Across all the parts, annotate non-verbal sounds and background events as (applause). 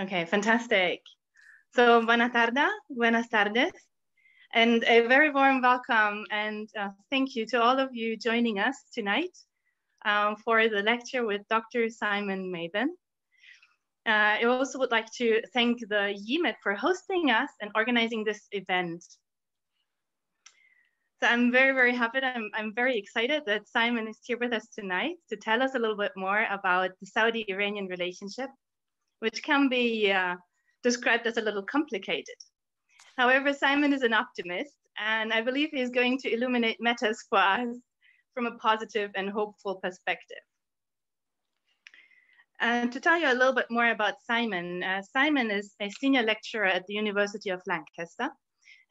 Okay, fantastic. So, buenas tardes, buenas tardes, and a very warm welcome and uh, thank you to all of you joining us tonight um, for the lecture with Dr. Simon Mabon. Uh, I also would like to thank the IEMed for hosting us and organizing this event. So I'm very, very happy. I'm, I'm very excited that Simon is here with us tonight to tell us a little bit more about the Saudi-Iranian relationship, which can be uh, described as a little complicated. However, Simon is an optimist, and I believe he's going to illuminate matters for us from a positive and hopeful perspective. And to tell you a little bit more about Simon, uh, Simon is a senior lecturer at the University of Lancaster.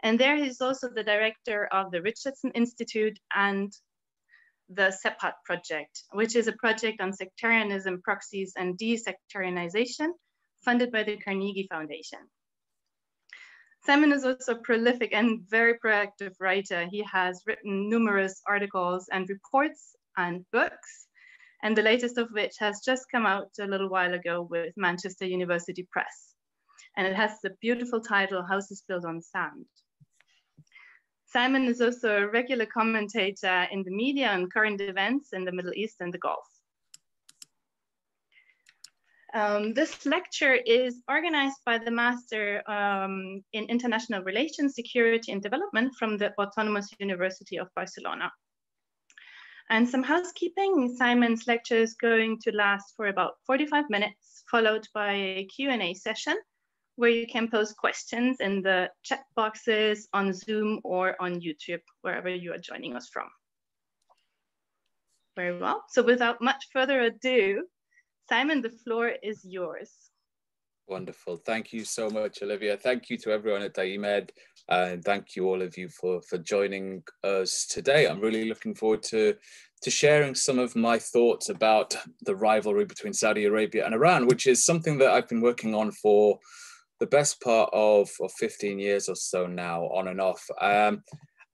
And there he's also the director of the Richardson Institute and the SEPAD project, which is a project on sectarianism, proxies, and desectarianization funded by the Carnegie Foundation. Simon is also a prolific and very proactive writer. He has written numerous articles and reports and books and the latest of which has just come out a little while ago with Manchester University Press. And it has the beautiful title, Houses Built on Sand. Simon is also a regular commentator in the media on current events in the Middle East and the Gulf. Um, this lecture is organized by the Master um, in International Relations, Security and Development from the Autonomous University of Barcelona. And some housekeeping, Simon's lecture is going to last for about 45 minutes, followed by a Q&A session where you can post questions in the chat boxes on Zoom or on YouTube, wherever you are joining us from. Very well, so without much further ado, Simon, the floor is yours. Wonderful. Thank you so much, Olivia. Thank you to everyone at DIEMED and thank you all of you for, for joining us today. I'm really looking forward to, to sharing some of my thoughts about the rivalry between Saudi Arabia and Iran, which is something that I've been working on for the best part of, of 15 years or so now, on and off. Um,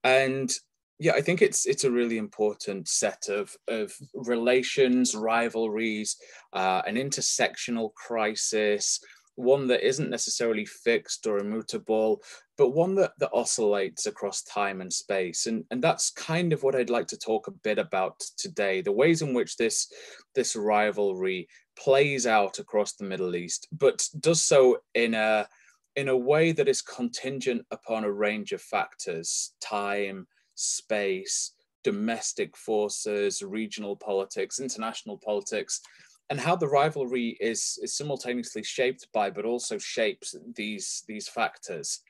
and yeah, I think it's it's a really important set of of relations, rivalries, uh, an intersectional crisis, one that isn't necessarily fixed or immutable, but one that, that oscillates across time and space. And, and that's kind of what I'd like to talk a bit about today, the ways in which this, this rivalry plays out across the Middle East, but does so in a, in a way that is contingent upon a range of factors, time, space, domestic forces, regional politics, international politics, and how the rivalry is, is simultaneously shaped by, but also shapes these, these factors.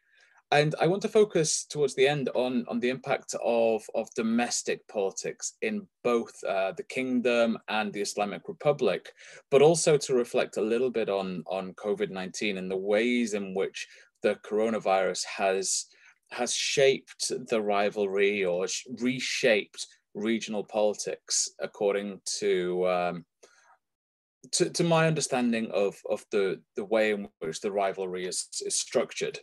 And I want to focus towards the end on, on the impact of, of domestic politics in both uh, the kingdom and the Islamic Republic, but also to reflect a little bit on, on COVID-19 and the ways in which the coronavirus has, has shaped the rivalry or reshaped regional politics according to um, to, to my understanding of, of the, the way in which the rivalry is, is structured.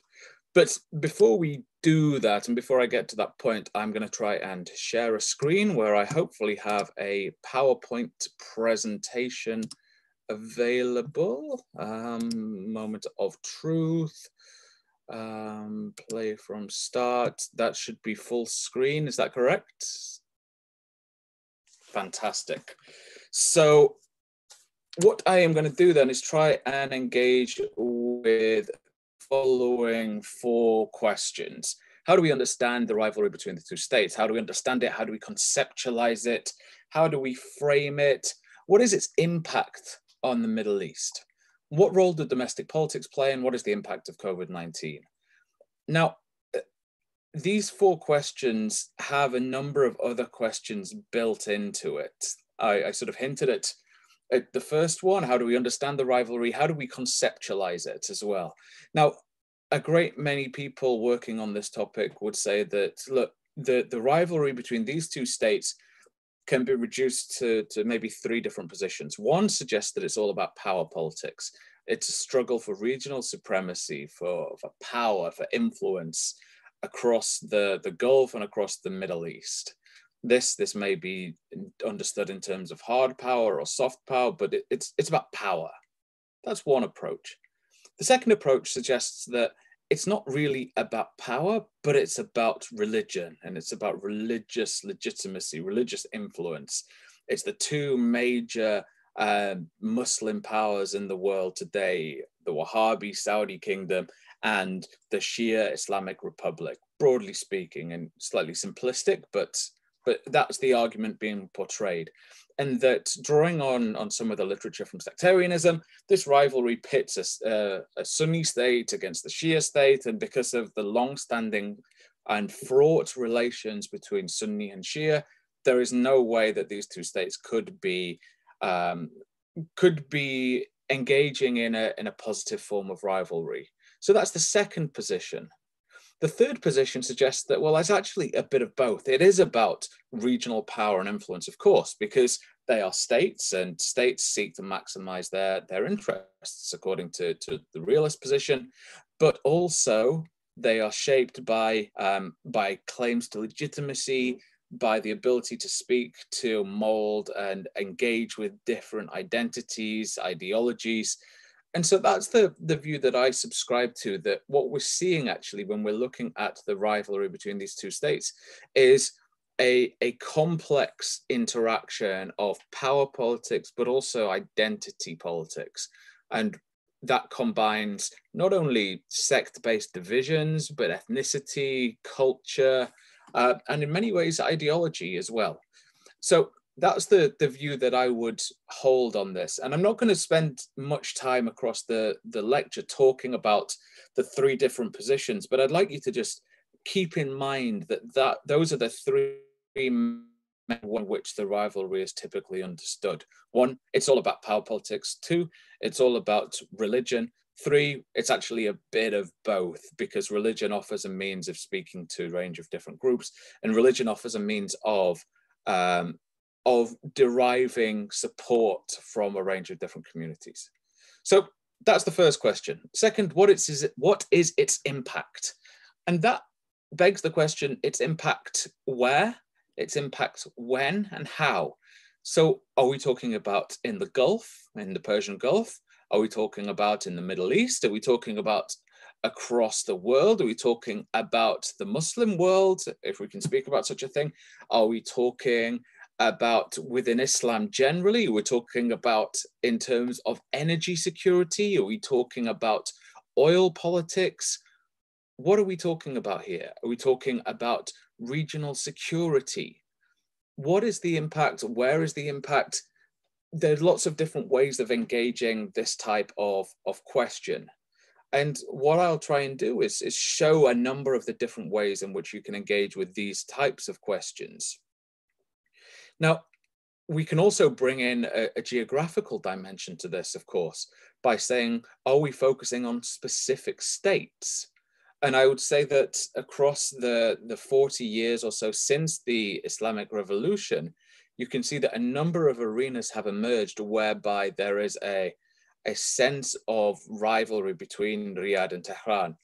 But before we do that, and before I get to that point, I'm going to try and share a screen where I hopefully have a PowerPoint presentation available. Um, moment of truth. Um, play from start. That should be full screen. Is that correct? Fantastic. So what I am going to do then is try and engage with following four questions. How do we understand the rivalry between the two states? How do we understand it? How do we conceptualize it? How do we frame it? What is its impact on the Middle East? What role do domestic politics play and what is the impact of COVID-19? Now, these four questions have a number of other questions built into it. I, I sort of hinted at Uh, the first one, how do we understand the rivalry? How do we conceptualize it as well? Now, a great many people working on this topic would say that, look, the, the rivalry between these two states can be reduced to, to maybe three different positions. One suggests that it's all about power politics. It's a struggle for regional supremacy, for, for power, for influence across the, the Gulf and across the Middle East this this may be understood in terms of hard power or soft power but it, it's it's about power that's one approach The second approach suggests that it's not really about power, but it's about religion and it's about religious legitimacy, religious influence. It's the two major uh, Muslim powers in the world today the Wahhabi Saudi kingdom and the Shia Islamic Republic, broadly speaking, and slightly simplistic, but but that's the argument being portrayed. And that drawing on, on some of the literature from sectarianism, this rivalry pits a, uh, a Sunni state against the Shia state. And because of the long-standing and fraught relations between Sunni and Shia, there is no way that these two states could be um, could be engaging in a, in a positive form of rivalry. So that's the second position. The third position suggests that, well, it's actually a bit of both. It is about regional power and influence, of course, because they are states and states seek to maximize their, their interests according to, to the realist position, but also they are shaped by, um, by claims to legitimacy, by the ability to speak, to mold and engage with different identities, ideologies, and so that's the, the view that I subscribe to that what we're seeing actually when we're looking at the rivalry between these two states is a, a complex interaction of power politics, but also identity politics. And that combines not only sect based divisions, but ethnicity, culture, uh, and in many ways, ideology as well. So that's the the view that I would hold on this. And I'm not going to spend much time across the the lecture talking about the three different positions, but I'd like you to just keep in mind that that those are the three in which the rivalry is typically understood. One, it's all about power politics. Two, it's all about religion. Three, it's actually a bit of both because religion offers a means of speaking to a range of different groups, and religion offers a means of um, of deriving support from a range of different communities. So that's the first question. Second, what is, what is its impact? And that begs the question, its impact where, its impact when and how. So are we talking about in the Gulf, in the Persian Gulf? Are we talking about in the Middle East? Are we talking about across the world? Are we talking about the Muslim world, if we can speak about such a thing? Are we talking about within Islam generally? We're talking about in terms of energy security? Are we talking about oil politics? What are we talking about here? Are we talking about regional security? What is the impact? Where is the impact? There's lots of different ways of engaging this type of, of question. And what I'll try and do is, is show a number of the different ways in which you can engage with these types of questions. Now, we can also bring in a, a, geographical dimension to this, of course, by saying, are we focusing on specific states? And I would say that across the, the 40 years or so since the Islamic Revolution, you can see that a number of arenas have emerged whereby there is a, a sense of rivalry between Riyadh and Tehran.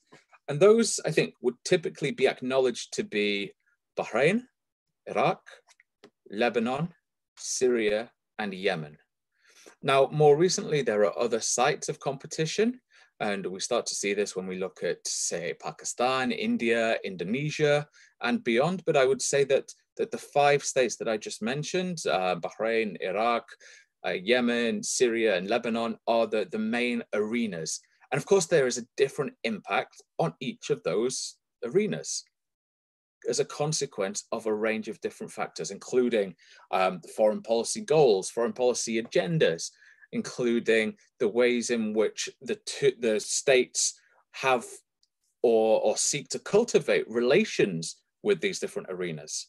And those, I think, would typically be acknowledged to be Bahrain, Iraq, Lebanon, Syria, and Yemen. Now, more recently, there are other sites of competition, and we start to see this when we look at, say, Pakistan, India, Indonesia, and beyond. But I would say that, that the five states that I just mentioned, uh, Bahrain, Iraq, uh, Yemen, Syria, and Lebanon, are the, the main arenas. And of course, there is a different impact on each of those arenas as a consequence of a range of different factors, including um, foreign policy goals, foreign policy agendas, including the ways in which the, the states have or, or seek to cultivate relations with these different arenas.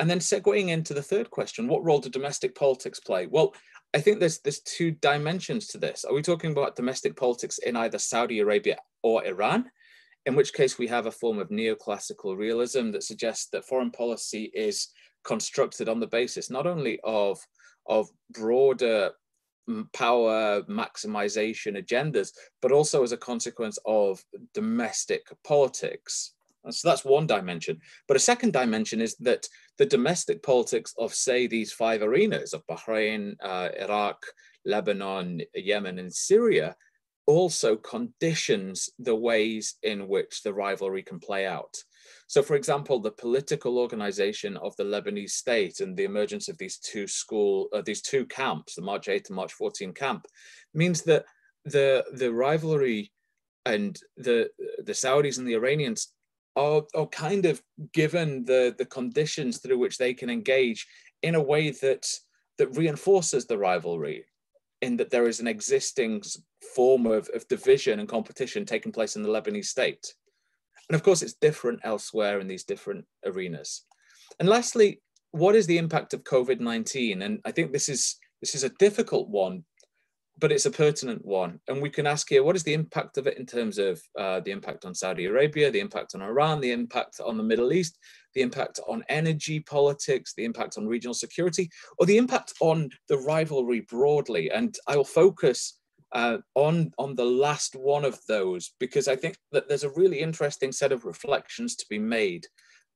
And then segueing into the third question, what role do domestic politics play? Well, I think there's there's two dimensions to this. Are we talking about domestic politics in either Saudi Arabia or Iran? In which case we have a form of neoclassical realism that suggests that foreign policy is constructed on the basis not only of, of broader power maximization agendas, but also as a consequence of domestic politics. And so that's one dimension. But a second dimension is that the domestic politics of, say, these five arenas of Bahrain, uh, Iraq, Lebanon, Yemen, and Syria also conditions the ways in which the rivalry can play out. So, for example, the political organization of the Lebanese state and the emergence of these two school, uh, these two camps, the March 8 and March 14 camp, means that the the rivalry and the the Saudis and the Iranians are, are kind of given the the conditions through which they can engage in a way that that reinforces the rivalry in that there is an existing form of, of division and competition taking place in the Lebanese state. And of course, it's different elsewhere in these different arenas. And lastly, what is the impact of COVID-19? And I think this is this is a difficult one, but it's a pertinent one. And we can ask here, what is the impact of it in terms of uh, the impact on Saudi Arabia, the impact on Iran, the impact on the Middle East, the impact on energy politics, the impact on regional security, or the impact on the rivalry broadly? And I will focus uh, on, on the last one of those, because I think that there's a really interesting set of reflections to be made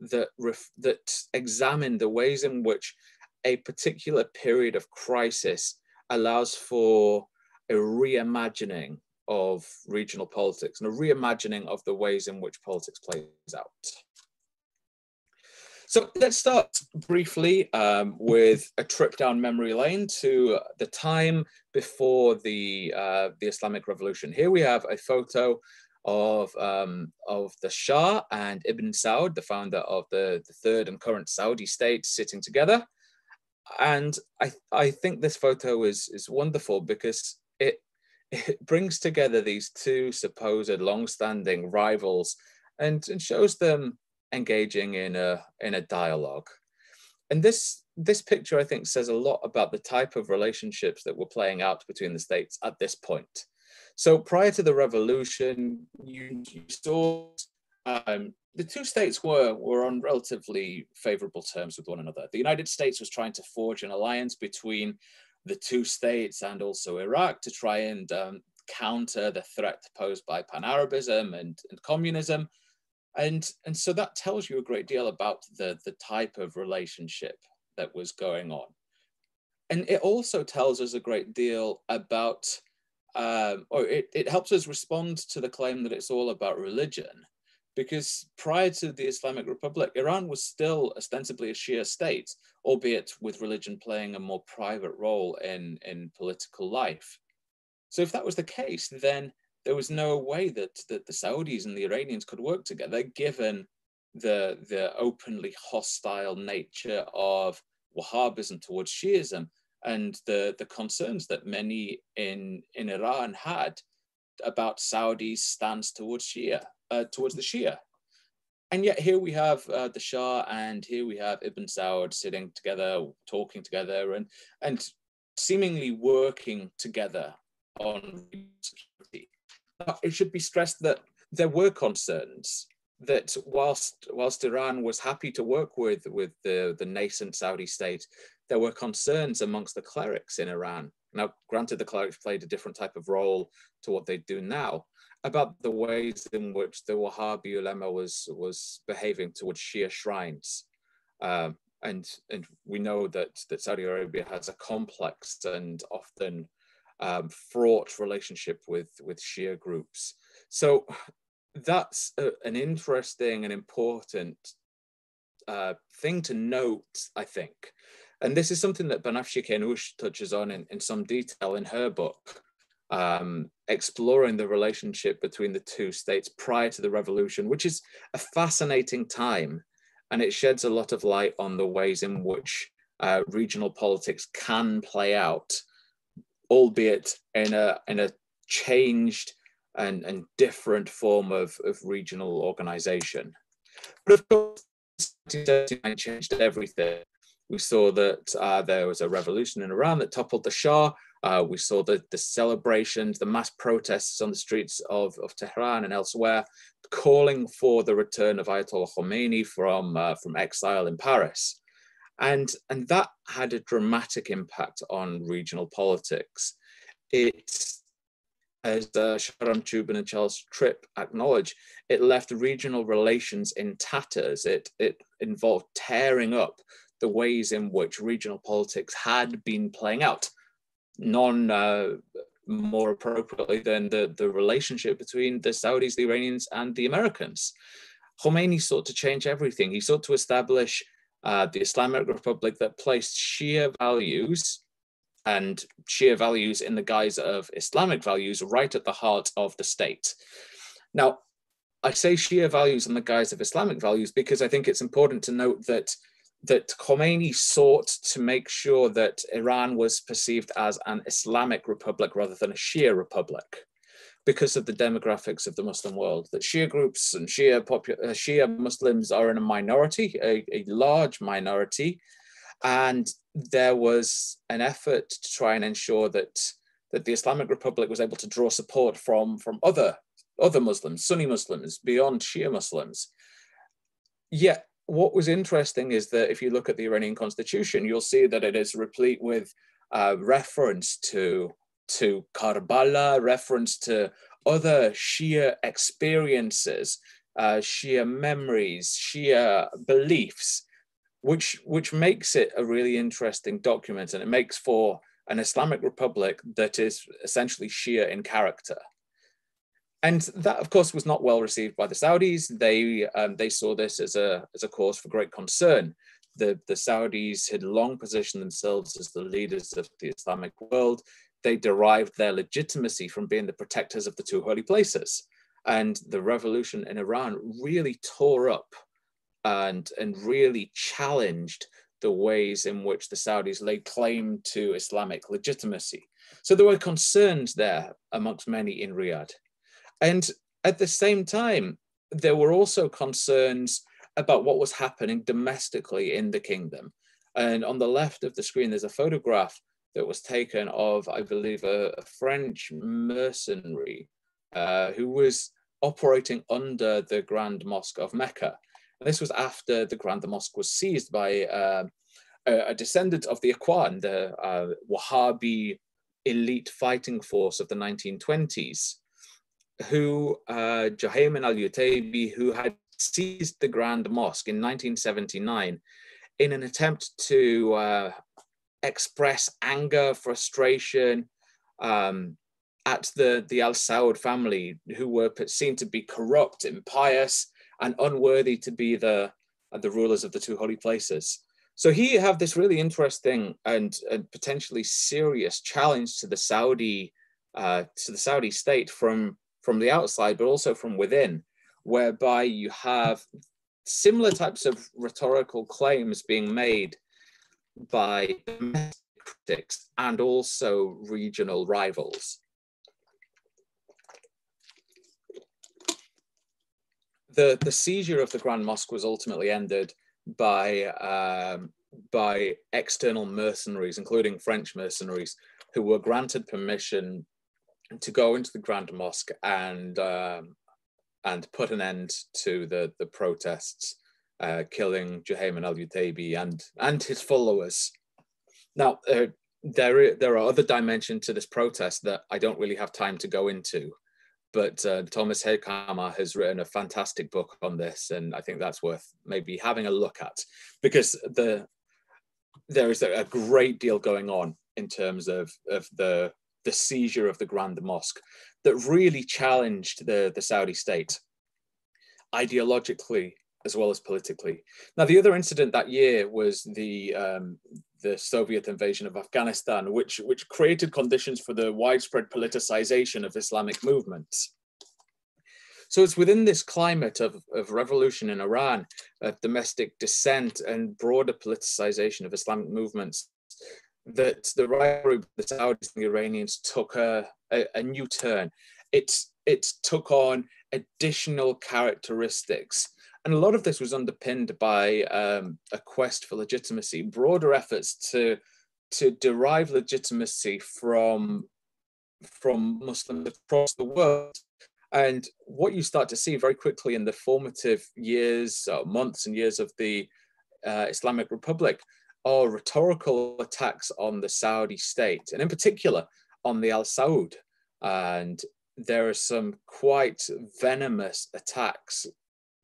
that, ref, that examine the ways in which a particular period of crisis allows for a reimagining of regional politics and a reimagining of the ways in which politics plays out. So let's start briefly um, with a trip down memory lane to the time before the, uh, the Islamic Revolution. Here we have a photo of, um, of the Shah and Ibn Saud, the founder of the, the third and current Saudi state, sitting together. And I, I think this photo is, is wonderful because it, it brings together these two supposed long-standing rivals and, and shows them engaging in a in a dialogue. And this this picture, I think, says a lot about the type of relationships that were playing out between the states at this point. So prior to the revolution, you, you saw um, the two states were were on relatively favorable terms with one another. The United States was trying to forge an alliance between the two states and also Iraq to try and um, counter the threat posed by pan-Arabism and, and communism. And, and so that tells you a great deal about the, the type of relationship that was going on. And it also tells us a great deal about, um, or it, it helps us respond to the claim that it's all about religion. Because prior to the Islamic Republic, Iran was still ostensibly a Shia state, albeit with religion playing a more private role in, in political life. So if that was the case, then there was no way that, that the Saudis and the Iranians could work together, given the, the openly hostile nature of Wahhabism towards Shiism and the, the concerns that many in, in Iran had about Saudi's stance towards Shia, uh, towards the Shia. And yet here we have uh, the Shah and here we have Ibn Saud sitting together, talking together and, and seemingly working together on it should be stressed that there were concerns that whilst whilst Iran was happy to work with with the, the nascent Saudi state, there were concerns amongst the clerics in Iran. Now, granted, the clerics played a different type of role to what they do now, about the ways in which the Wahhabi ulema was was behaving towards Shia shrines. Um, and and we know that that Saudi Arabia has a complex and often um, fraught relationship with with Shia groups. So that's a, an interesting and important uh, thing to note, I think. And this is something that Banafsheh Keynoush touches on in, in some detail in her book, um, exploring the relationship between the two states prior to the revolution, which is a fascinating time. And it sheds a lot of light on the ways in which uh, regional politics can play out albeit in a in a changed and, and different form of, of regional organization. But of course, 1979 changed everything. We saw that uh, there was a revolution in Iran that toppled the Shah. Uh, we saw the, the celebrations, the mass protests on the streets of, of Tehran and elsewhere, calling for the return of Ayatollah Khomeini from, uh, from exile in Paris. And, and that had a dramatic impact on regional politics. It, as uh, Shahram Chubin and Charles Tripp acknowledge, it left regional relations in tatters. It, it involved tearing up the ways in which regional politics had been playing out. Non uh, more appropriately than the, the relationship between the Saudis, the Iranians, and the Americans. Khomeini sought to change everything. He sought to establish uh, the Islamic Republic that placed Shia values and Shia values in the guise of Islamic values right at the heart of the state. Now, I say Shia values in the guise of Islamic values because I think it's important to note that that Khomeini sought to make sure that Iran was perceived as an Islamic republic rather than a Shia republic because of the demographics of the Muslim world. That Shia groups and Shia, popu- uh, Shia Muslims are in a minority, a, a large minority, and there was an effort to try and ensure that that the Islamic Republic was able to draw support from from other other Muslims, Sunni Muslims, beyond Shia Muslims. Yet what was interesting is that if you look at the Iranian constitution, you'll see that it is replete with uh, reference to, to Karbala, reference to other Shia experiences, uh, Shia memories, Shia beliefs, which, which makes it a really interesting document and it makes for an Islamic republic that is essentially Shia in character and that, of course, was not well received by the Saudis. They um, they saw this as a as a cause for great concern. The the Saudis had long positioned themselves as the leaders of the Islamic world. They derived their legitimacy from being the protectors of the two holy places. And the revolution in Iran really tore up and and really challenged the ways in which the Saudis laid claim to Islamic legitimacy. So there were concerns there amongst many in Riyadh. And at the same time, there were also concerns about what was happening domestically in the kingdom. And on the left of the screen, there's a photograph that was taken of, I believe, a, a French mercenary uh, who was operating under the Grand Mosque of Mecca. And this was after the Grand Mosque was seized by uh, a, a, descendant of the Ikhwan, the uh, Wahhabi elite fighting force of the 1920s who uh, Juhayman al-Utaybi, who had seized the Grand Mosque in 1979 in an attempt to uh, express anger, frustration um, at the, the Al Saud family, who were seen to be corrupt, impious, and unworthy to be the, uh, the rulers of the two holy places. So he have this really interesting and, and potentially serious challenge to the Saudi uh, to the Saudi state from from the outside, but also from within, whereby you have similar types of rhetorical claims being made by domestic critics and also regional rivals. The, the seizure of the Grand Mosque was ultimately ended by, um, by external mercenaries, including French mercenaries, who were granted permission to go into the Grand Mosque and um, and put an end to the the protests, uh, killing Juhayman al-Utaybi and and his followers. Now uh, there there are other dimensions to this protest that I don't really have time to go into, but uh, Thomas Hegghammer has written a fantastic book on this, and I think that's worth maybe having a look at because the there is a great deal going on in terms of of the the seizure of the Grand Mosque that really challenged the, the Saudi state ideologically as well as politically. Now, the other incident that year was the um, the Soviet invasion of Afghanistan, which which created conditions for the widespread politicization of Islamic movements. So it's within this climate of, of revolution in Iran, of domestic dissent and broader politicization of Islamic movements that the rivalry the Saudis and the Iranians took a, a, a new turn. It, it took on additional characteristics. And a lot of this was underpinned by um, a quest for legitimacy, broader efforts to, to derive legitimacy from, from Muslims across the world. And what you start to see very quickly in the formative years, uh, months and years of the uh, Islamic Republic are rhetorical attacks on the Saudi state, and in particular on the Al Saud. And there are some quite venomous attacks,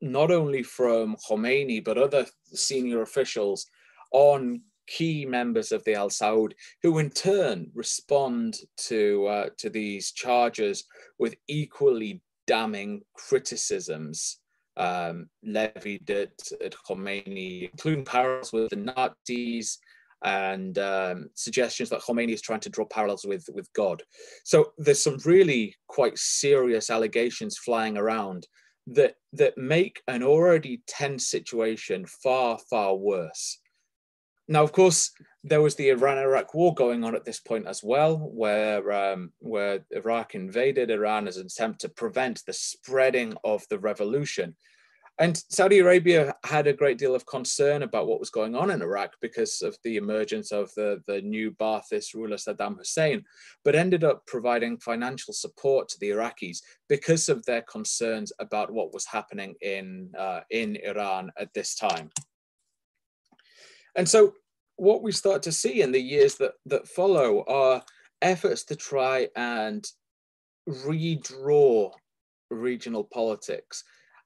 not only from Khomeini, but other senior officials on key members of the Al Saud, who in turn respond to, uh, to these charges with equally damning criticisms um, levied at, at Khomeini, including parallels with the Nazis and um, suggestions that Khomeini is trying to draw parallels with, with God. So there's some really quite serious allegations flying around that, that make an already tense situation far, far worse. Now, of course, there was the Iran-Iraq war going on at this point as well, where um, where Iraq invaded Iran as an attempt to prevent the spreading of the revolution. And Saudi Arabia had a great deal of concern about what was going on in Iraq because of the emergence of the, the new Ba'athist ruler Saddam Hussein, but ended up providing financial support to the Iraqis because of their concerns about what was happening in, uh, in Iran at this time. And so what we start to see in the years that, that follow are efforts to try and redraw regional politics.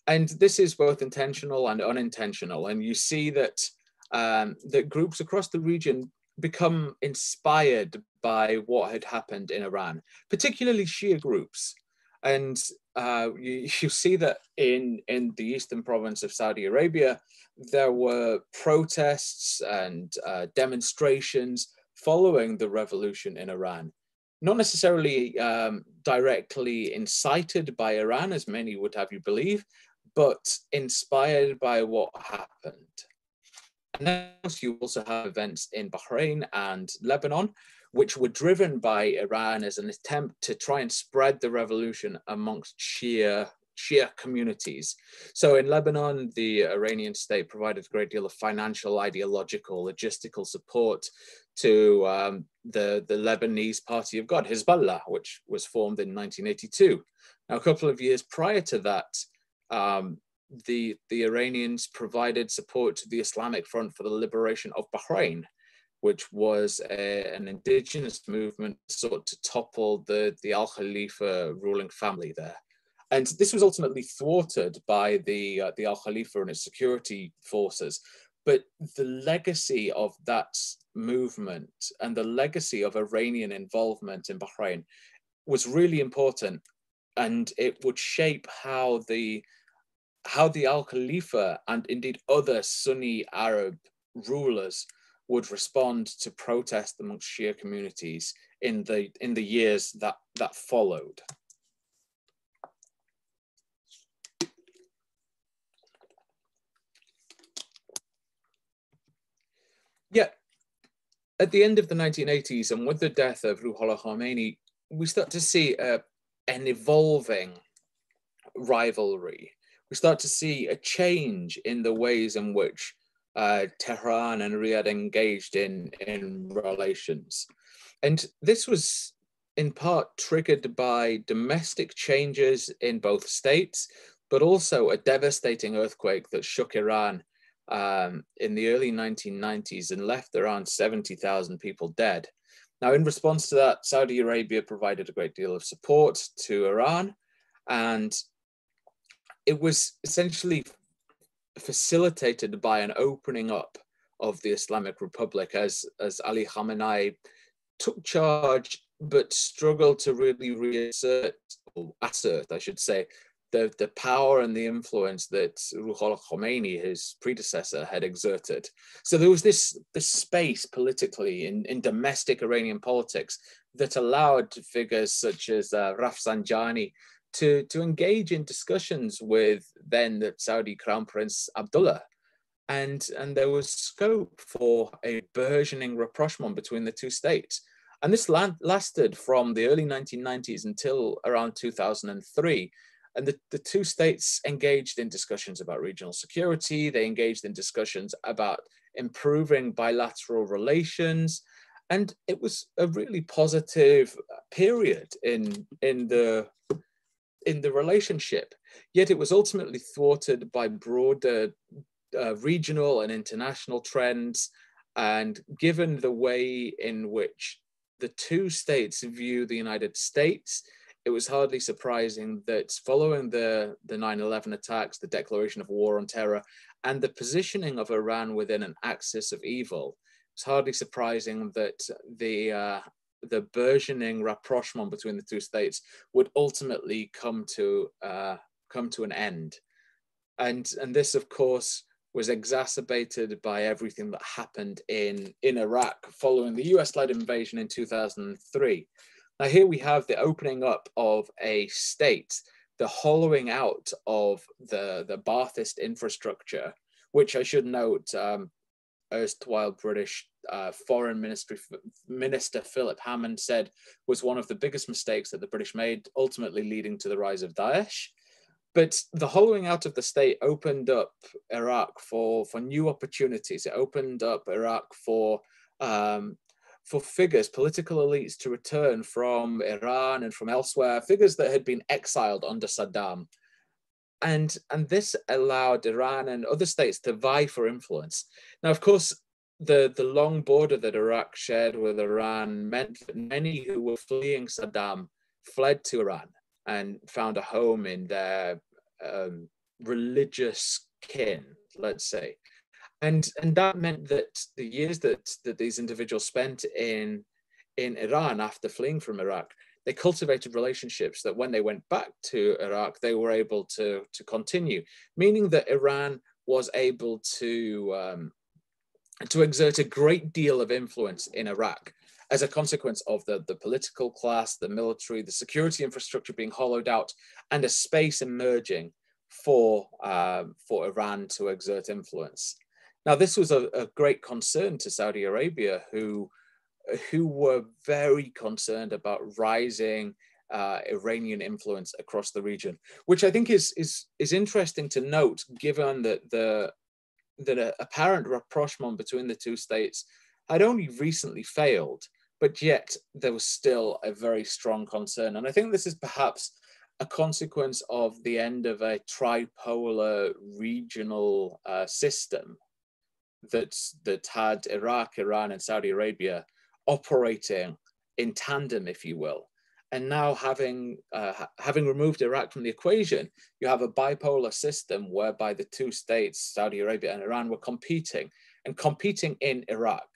And this is both intentional and unintentional. And you see that, um, that groups across the region become inspired by what had happened in Iran, particularly Shia groups. And uh, you, (laughs) you see that in, in the eastern province of Saudi Arabia, there were protests and uh, demonstrations following the revolution in Iran. Not necessarily um, directly incited by Iran, as many would have you believe, but inspired by what happened. And you also have events in Bahrain and Lebanon, which were driven by Iran as an attempt to try and spread the revolution amongst Shia Shia communities. So in Lebanon, the Iranian state provided a great deal of financial, ideological, logistical support to um, the, the Lebanese Party of God, Hezbollah, which was formed in 1982. Now, a couple of years prior to that, um, the, the Iranians provided support to the Islamic Front for the Liberation of Bahrain, which was a, an indigenous movement sought to topple the, the Al Khalifa ruling family there. And this was ultimately thwarted by the, uh, the Al Khalifa and its security forces. But the legacy of that movement and the legacy of Iranian involvement in Bahrain was really important. And it would shape how the how the Al Khalifa and indeed other Sunni Arab rulers would respond to protest amongst Shia communities in the in the years that that followed. Yeah, at the end of the 1980s and with the death of Ruhollah Khomeini, we start to see uh, an evolving rivalry. We start to see a change in the ways in which uh, Tehran and Riyadh engaged in, in relations. And this was in part triggered by domestic changes in both states, but also a devastating earthquake that shook Iran um, in the early 1990s and left around 70,000 people dead. Now, in response to that, Saudi Arabia provided a great deal of support to Iran, and it was essentially facilitated by an opening up of the Islamic Republic as, as Ali Khamenei took charge but struggled to really reassert, or assert, I should say, the, the power and the influence that Ruhollah Khomeini, his predecessor, had exerted. So there was this, this space politically in, in domestic Iranian politics that allowed figures such as uh, Rafsanjani to, to engage in discussions with then the Saudi Crown Prince Abdullah. And, and there was scope for a burgeoning rapprochement between the two states. And this lasted from the early 1990s until around 2003 and the, the two states engaged in discussions about regional security. They engaged in discussions about improving bilateral relations. And it was a really positive period in, in, the, in the relationship. Yet it was ultimately thwarted by broader uh, regional and international trends. And given the way in which the two states view the United States, it was hardly surprising that following the, the 9-11 attacks, the declaration of war on terror, and the positioning of Iran within an axis of evil, it's hardly surprising that the uh, the burgeoning rapprochement between the two states would ultimately come to uh, come to an end, and and this, of course, was exacerbated by everything that happened in in Iraq following the U.S.-led invasion in 2003. Now here we have the opening up of a state, the hollowing out of the the Ba'athist infrastructure, which I should note. Um, erstwhile British uh, Foreign Ministry Minister Philip Hammond said was one of the biggest mistakes that the British made, ultimately leading to the rise of Daesh. But the hollowing out of the state opened up Iraq for, for new opportunities. It opened up Iraq for um, for figures, political elites to return from Iran and from elsewhere, figures that had been exiled under Saddam and and this allowed Iran and other states to vie for influence. Now, of course, the the long border that Iraq shared with Iran meant that many who were fleeing Saddam fled to Iran and found a home in their um, religious kin, let's say, and and that meant that the years that that these individuals spent in in Iran after fleeing from Iraq they cultivated relationships that when they went back to Iraq, they were able to, to continue, meaning that Iran was able to, um, to exert a great deal of influence in Iraq as a consequence of the, the political class, the military, the security infrastructure being hollowed out, and a space emerging for, um, for Iran to exert influence. Now, this was a, a great concern to Saudi Arabia, who who were very concerned about rising uh, Iranian influence across the region, which I think is is is interesting to note, given that the that apparent rapprochement between the two states had only recently failed, but yet there was still a very strong concern, and I think this is perhaps a consequence of the end of a tripolar regional uh, system that that had Iraq, Iran, and Saudi Arabia operating in tandem, if you will. And now having uh, having removed Iraq from the equation, you have a bipolar system whereby the two states, Saudi Arabia and Iran, were competing and competing in Iraq.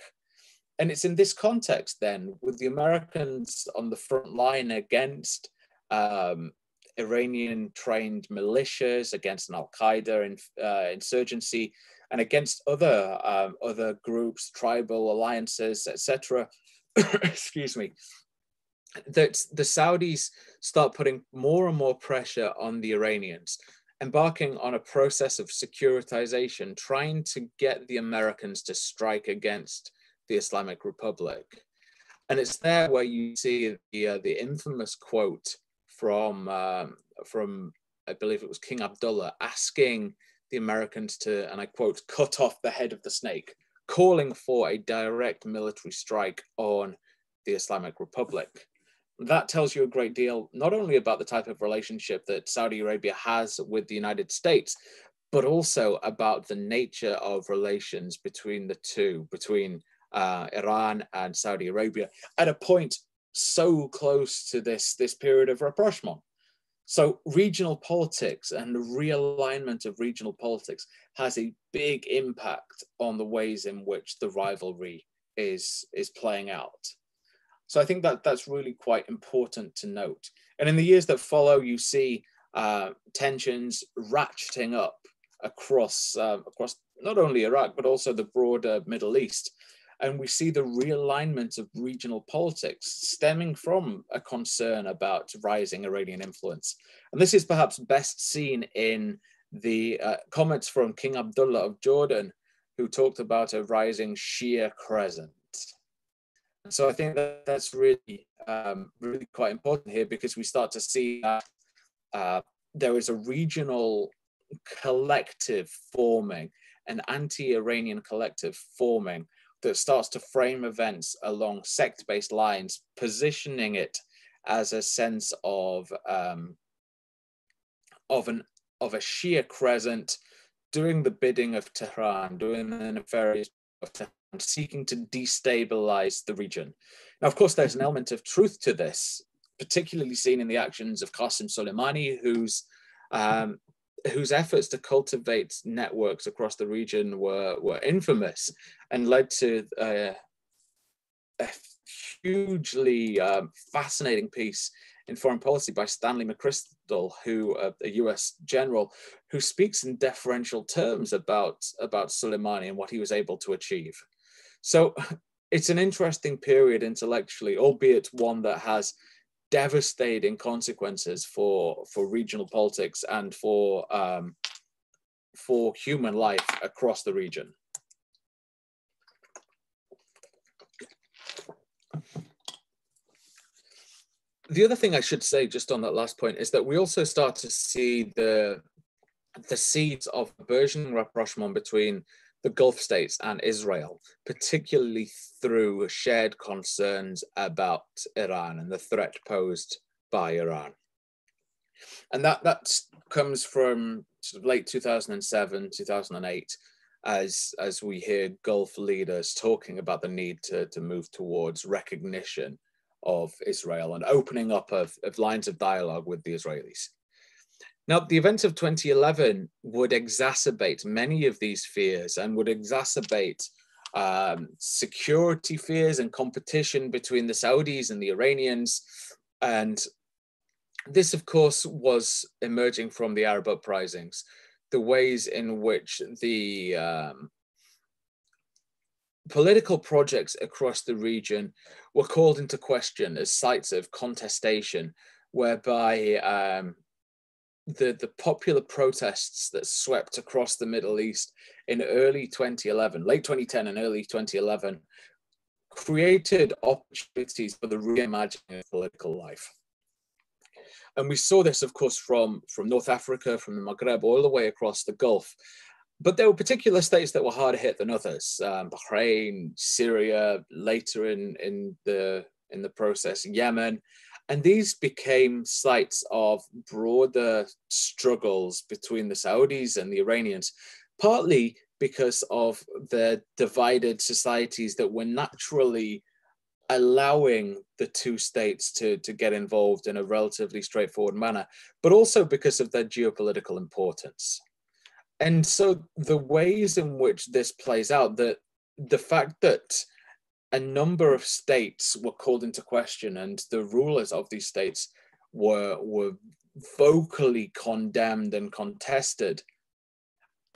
And it's in this context then, with the Americans on the front line against um, Iranian trained militias, against an Al Qaeda in, uh, insurgency, and against other um, other groups, tribal alliances, etc. (coughs) excuse me, that the Saudis start putting more and more pressure on the Iranians, embarking on a process of securitization, trying to get the Americans to strike against the Islamic Republic. And it's there where you see the, uh, the infamous quote from, um, from, I believe it was King Abdullah, asking the Americans to, and I quote, cut off the head of the snake calling for a direct military strike on the Islamic Republic. That tells you a great deal, not only about the type of relationship that Saudi Arabia has with the United States, but also about the nature of relations between the two, between uh, Iran and Saudi Arabia, at a point so close to this, this period of rapprochement. So regional politics and the realignment of regional politics has a big impact on the ways in which the rivalry is, is playing out. So I think that that's really quite important to note. And in the years that follow, you see uh, tensions ratcheting up across uh, across not only Iraq but also the broader Middle East and we see the realignment of regional politics stemming from a concern about rising Iranian influence. And this is perhaps best seen in the uh, comments from King Abdullah of Jordan, who talked about a rising Shia crescent. So I think that that's really, um, really quite important here because we start to see that uh, there is a regional collective forming, an anti-Iranian collective forming that starts to frame events along sect-based lines, positioning it as a sense of um, of an of a Shia crescent doing the bidding of Tehran, doing the nefarious of Tehran, seeking to destabilize the region. Now, of course, there's an element of truth to this, particularly seen in the actions of Qasem Soleimani, who's um, whose efforts to cultivate networks across the region were, were infamous and led to uh, a hugely um, fascinating piece in foreign policy by Stanley McChrystal, who uh, a US general, who speaks in deferential terms about, about Soleimani and what he was able to achieve. So (laughs) it's an interesting period intellectually, albeit one that has devastating consequences for for regional politics and for um, for human life across the region. The other thing I should say, just on that last point, is that we also start to see the the seeds of burgeoning rapprochement between the Gulf states and Israel, particularly through shared concerns about Iran and the threat posed by Iran. And that, that comes from sort of late 2007, 2008, as, as we hear Gulf leaders talking about the need to, to move towards recognition of Israel and opening up of, of lines of dialogue with the Israelis. Now, the events of 2011 would exacerbate many of these fears and would exacerbate um, security fears and competition between the Saudis and the Iranians. And this, of course, was emerging from the Arab uprisings, the ways in which the um, political projects across the region were called into question as sites of contestation, whereby um, the, the popular protests that swept across the Middle East in early 2011, late 2010 and early 2011, created opportunities for the reimagining of political life. And we saw this, of course, from, from North Africa, from the Maghreb, all the way across the Gulf. But there were particular states that were harder hit than others. Um, Bahrain, Syria, later in, in, the, in the process, Yemen, and these became sites of broader struggles between the Saudis and the Iranians, partly because of the divided societies that were naturally allowing the two states to, to get involved in a relatively straightforward manner, but also because of their geopolitical importance. And so the ways in which this plays out, that the fact that a number of states were called into question, and the rulers of these states were were vocally condemned and contested,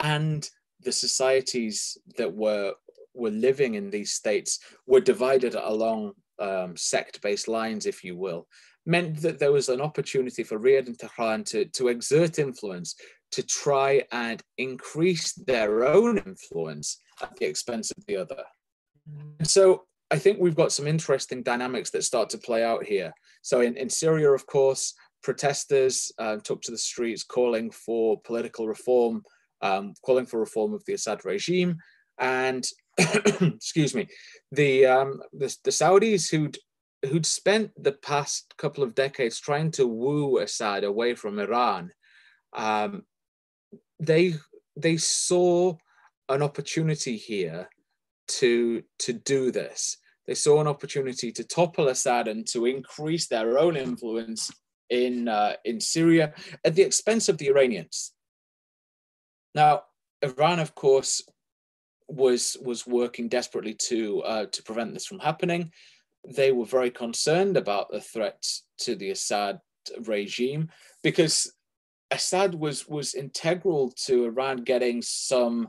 and the societies that were were living in these states were divided along um, sect-based lines, if you will, meant that there was an opportunity for Riyadh and Tehran to, to exert influence, to try and increase their own influence at the expense of the other. So I think we've got some interesting dynamics that start to play out here. So in, in Syria, of course, protesters uh, took to the streets calling for political reform, um, calling for reform of the Assad regime. And (coughs) excuse me, the, um, the, the Saudis who'd who'd spent the past couple of decades trying to woo Assad away from Iran, um, they they saw an opportunity here to to do this. They saw an opportunity to topple Assad and to increase their own influence in uh, in Syria at the expense of the Iranians. Now, Iran, of course, was was working desperately to uh, to prevent this from happening. They were very concerned about the threat to the Assad regime because Assad was was integral to Iran getting some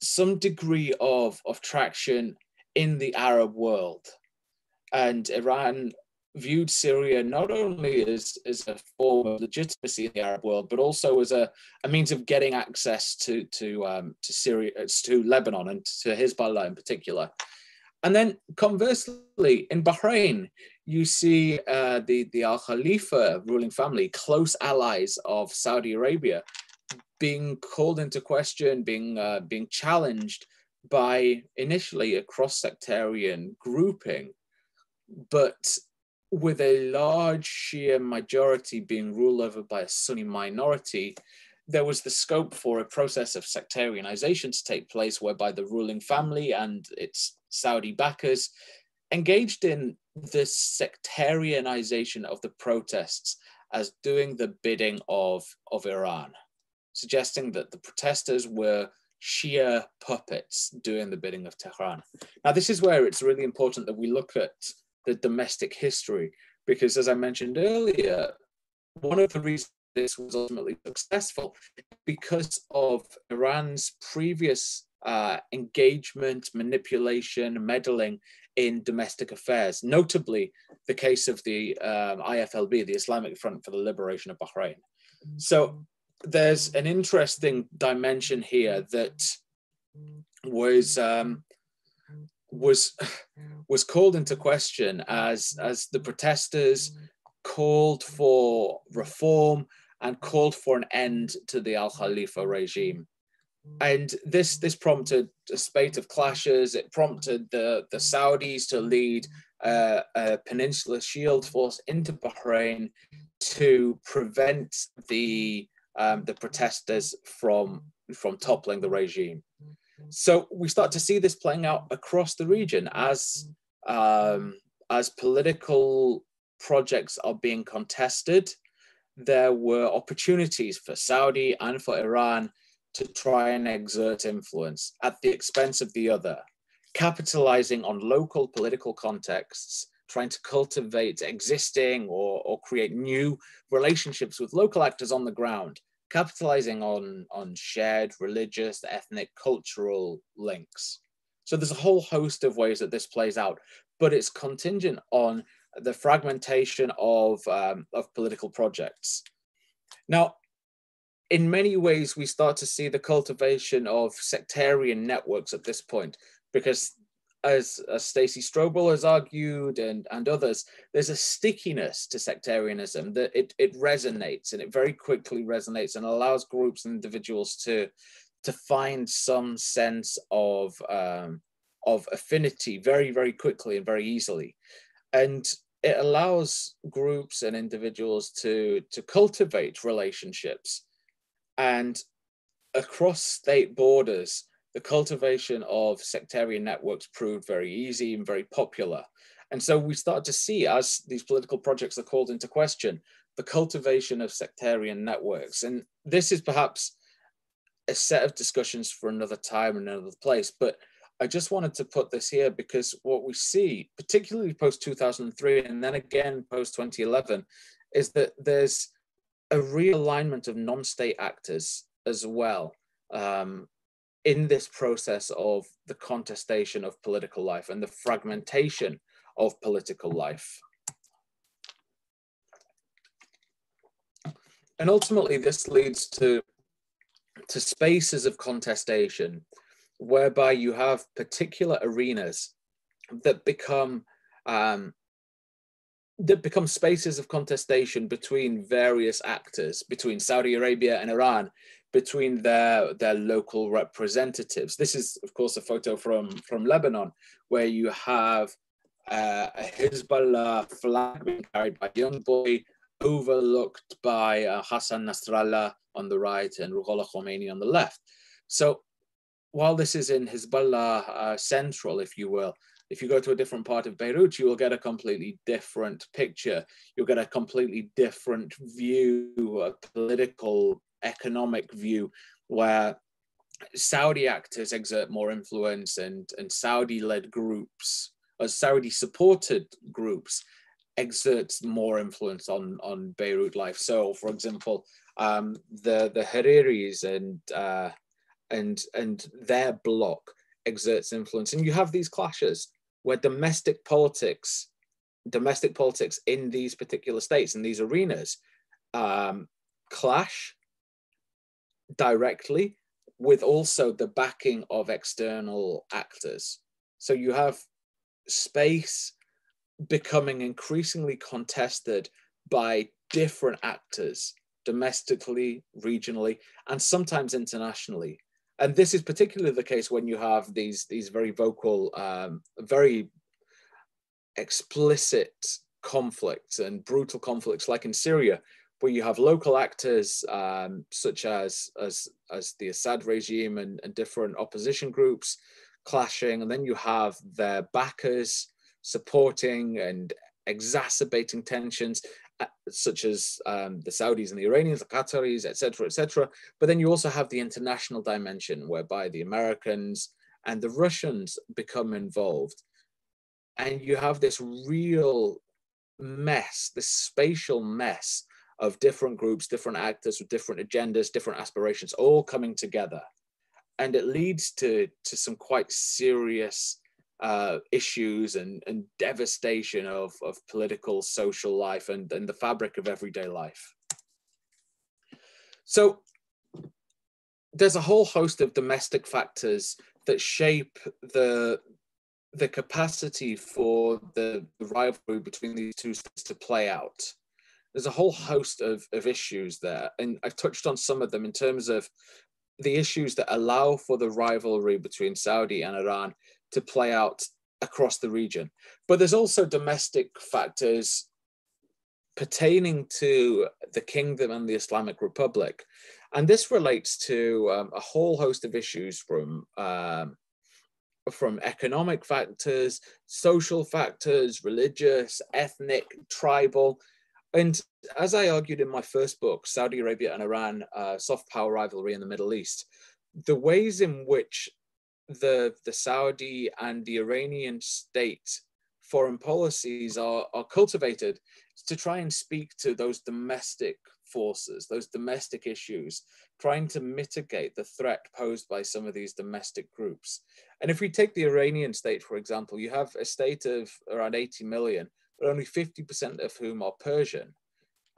some degree of, of traction in the Arab world. And Iran viewed Syria not only as, as a form of legitimacy in the Arab world, but also as a, a means of getting access to, to, um, to Syria, to Lebanon and to Hezbollah in particular. And then conversely, in Bahrain, you see uh, the, the Al Khalifa ruling family, close allies of Saudi Arabia, being called into question, being uh, being challenged by initially a cross-sectarian grouping, but with a large Shia majority being ruled over by a Sunni minority, there was the scope for a process of sectarianization to take place whereby the ruling family and its Saudi backers engaged in the sectarianization of the protests as doing the bidding of, of Iran. Suggesting that the protesters were Shia puppets doing the bidding of Tehran. Now, this is where it's really important that we look at the domestic history, because as I mentioned earlier, one of the reasons this was ultimately successful because of Iran's previous uh, engagement, manipulation, meddling in domestic affairs, notably the case of the um, IFLB, the Islamic Front for the Liberation of Bahrain. So there's an interesting dimension here that was um, was (laughs) was called into question as as the protesters called for reform and called for an end to the Al Khalifa regime. And this this prompted a spate of clashes. It prompted the, the Saudis to lead uh, a Peninsula Shield force into Bahrain to prevent the um, the protesters from from toppling the regime. So we start to see this playing out across the region as um, as political projects are being contested. There were opportunities for Saudi and for Iran to try and exert influence at the expense of the other, capitalizing on local political contexts, trying to cultivate existing or, or create new relationships with local actors on the ground, capitalizing on, on shared religious, ethnic, cultural links. So there's a whole host of ways that this plays out, but it's contingent on the fragmentation of, um, of political projects. Now, in many ways, we start to see the cultivation of sectarian networks at this point, because as, as Staci Strobl has argued and, and others, there's a stickiness to sectarianism that it, it resonates and it very quickly resonates and allows groups and individuals to, to find some sense of, um, of affinity very, very quickly and very easily. And it allows groups and individuals to, to cultivate relationships and across state borders, the cultivation of sectarian networks proved very easy and very popular. And so we start to see, as these political projects are called into question, the cultivation of sectarian networks. And this is perhaps a set of discussions for another time and another place. But I just wanted to put this here because what we see, particularly post 2003 and then again post 2011, is that there's a realignment of non-state actors as well um, in this process of the contestation of political life and the fragmentation of political life. And ultimately, this leads to, to spaces of contestation whereby you have particular arenas that become um, that become spaces of contestation between various actors, between Saudi Arabia and Iran, between their their local representatives. This is, of course, a photo from from Lebanon, where you have uh, a Hezbollah flag being carried by a young boy, overlooked by uh, Hassan Nasrallah on the right and Ruhollah Khomeini on the left. So, while this is in Hezbollah uh, central, if you will, if you go to a different part of Beirut, you will get a completely different picture. You'll get a completely different view, a political, economic view, where Saudi actors exert more influence and, and Saudi led groups, or Saudi supported groups, exerts more influence on, on Beirut life. So, for example, um, the, the Hariris and, uh, and, and their bloc exerts influence. And you have these clashes where domestic politics, domestic politics in these particular states, in these arenas, um, clash directly with also the backing of external actors. So you have space becoming increasingly contested by different actors domestically, regionally, and sometimes internationally and this is particularly the case when you have these these very vocal, um, very explicit conflicts and brutal conflicts, like in Syria, where you have local actors um, such as as as the Assad regime and, and different opposition groups clashing, and then you have their backers supporting and exacerbating tensions, such as um, the Saudis and the Iranians, the Qataris, etc., etc. But then you also have the international dimension, whereby the Americans and the Russians become involved, and you have this real mess, this spatial mess of different groups, different actors with different agendas, different aspirations, all coming together, and it leads to to some quite serious uh, issues and, and devastation of, of political, social life and, and the fabric of everyday life. So there's a whole host of domestic factors that shape the the capacity for the, rivalry between these two to play out. There's a whole host of, of issues there, and I've touched on some of them in terms of the issues that allow for the rivalry between Saudi and Iran to play out across the region. But there's also domestic factors pertaining to the kingdom and the Islamic Republic. And this relates to um, a whole host of issues from, um, from economic factors, social factors, religious, ethnic, tribal. And as I argued in my first book, Saudi Arabia and Iran, uh, soft power rivalry in the Middle East, the ways in which the the Saudi and the Iranian state foreign policies are, are cultivated to try and speak to those domestic forces, those domestic issues, trying to mitigate the threat posed by some of these domestic groups. And if we take the Iranian state, for example, you have a state of around 80 million, but only 50% of whom are Persian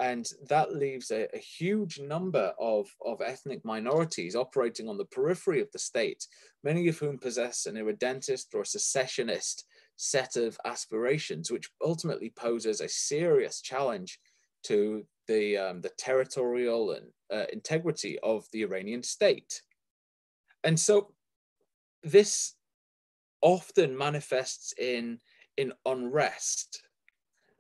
and that leaves a, a, huge number of, of ethnic minorities operating on the periphery of the state, many of whom possess an irredentist or secessionist set of aspirations, which ultimately poses a serious challenge to the, um, the territorial and uh, integrity of the Iranian state. And so this often manifests in, in unrest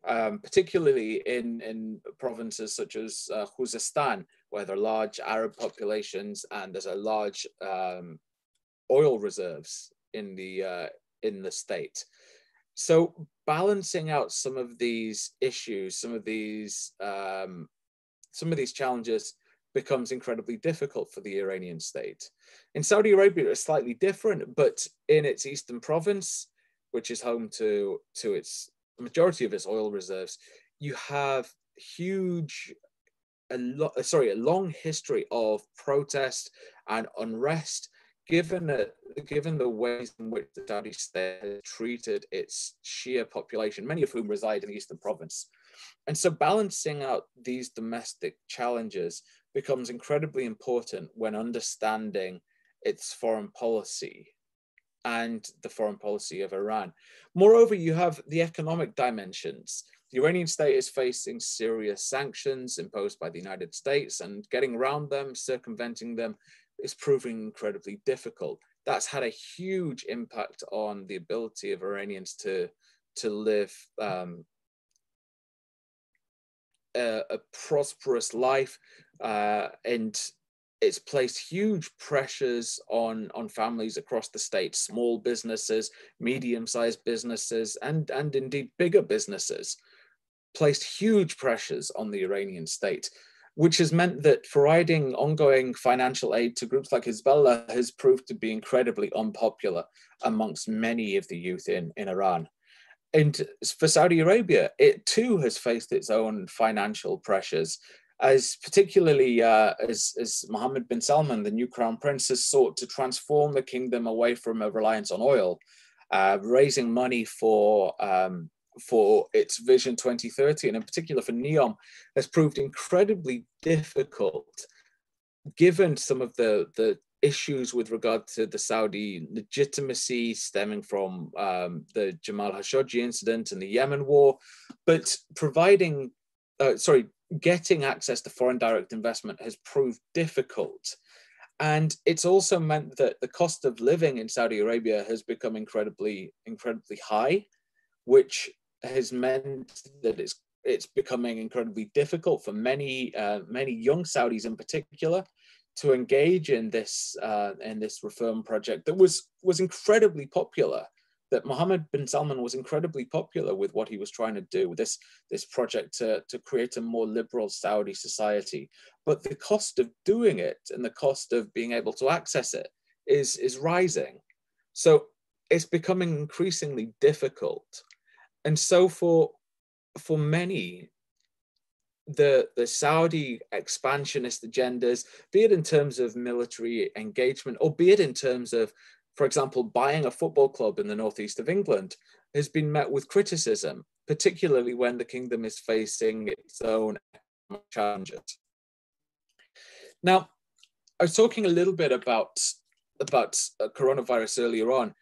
um, particularly in, in provinces such as uh, Khuzestan, where there are large Arab populations and there's a large um, oil reserves in the, uh, in the state. So balancing out some of these issues, some of these, um, some of these challenges becomes incredibly difficult for the Iranian state. In Saudi Arabia, it's slightly different, but in its eastern province, which is home to, to its majority of its oil reserves, you have huge, a lo- uh, sorry, a long history of protest and unrest. Given it, given the ways in which the Saudi state has treated its Shia population, many of whom reside in the eastern province, and so balancing out these domestic challenges becomes incredibly important when understanding its foreign policy and the foreign policy of Iran. Moreover, you have the economic dimensions. The Iranian state is facing serious sanctions imposed by the United States, and getting around them, circumventing them, is proving incredibly difficult. That's had a huge impact on the ability of Iranians to, to live um, a, a, prosperous life uh, and it's placed huge pressures on on families across the state small businesses medium-sized businesses and and indeed bigger businesses placed huge pressures on the iranian state which has meant that providing ongoing financial aid to groups like hezbollah has proved to be incredibly unpopular amongst many of the youth in in iran. And for saudi arabia it too has faced its own financial pressures as particularly uh, as, as Mohammed bin Salman, the new crown prince, has sought to transform the kingdom away from a reliance on oil, uh, raising money for um, for its Vision 2030, and in particular for NEOM, has proved incredibly difficult, given some of the the issues with regard to the Saudi legitimacy stemming from um, the Jamal Khashoggi incident and the Yemen war, but providing, uh, sorry, getting access to foreign direct investment has proved difficult. And it's also meant that the cost of living in Saudi Arabia has become incredibly, incredibly high, which has meant that it's it's becoming incredibly difficult for many uh, many young Saudis in particular to engage in this uh, in this reform project that was was incredibly popular that Mohammed bin Salman was incredibly popular with what he was trying to do, this, this project to, to create a more liberal Saudi society. But the cost of doing it and the cost of being able to access it is, is rising. So it's becoming increasingly difficult. And so for, for many, the, the Saudi expansionist agendas, be it in terms of military engagement or be it in terms of for example, buying a football club in the northeast of England has been met with criticism, particularly when the kingdom is facing its own challenges. Now, I was talking a little bit about, about uh, coronavirus earlier on,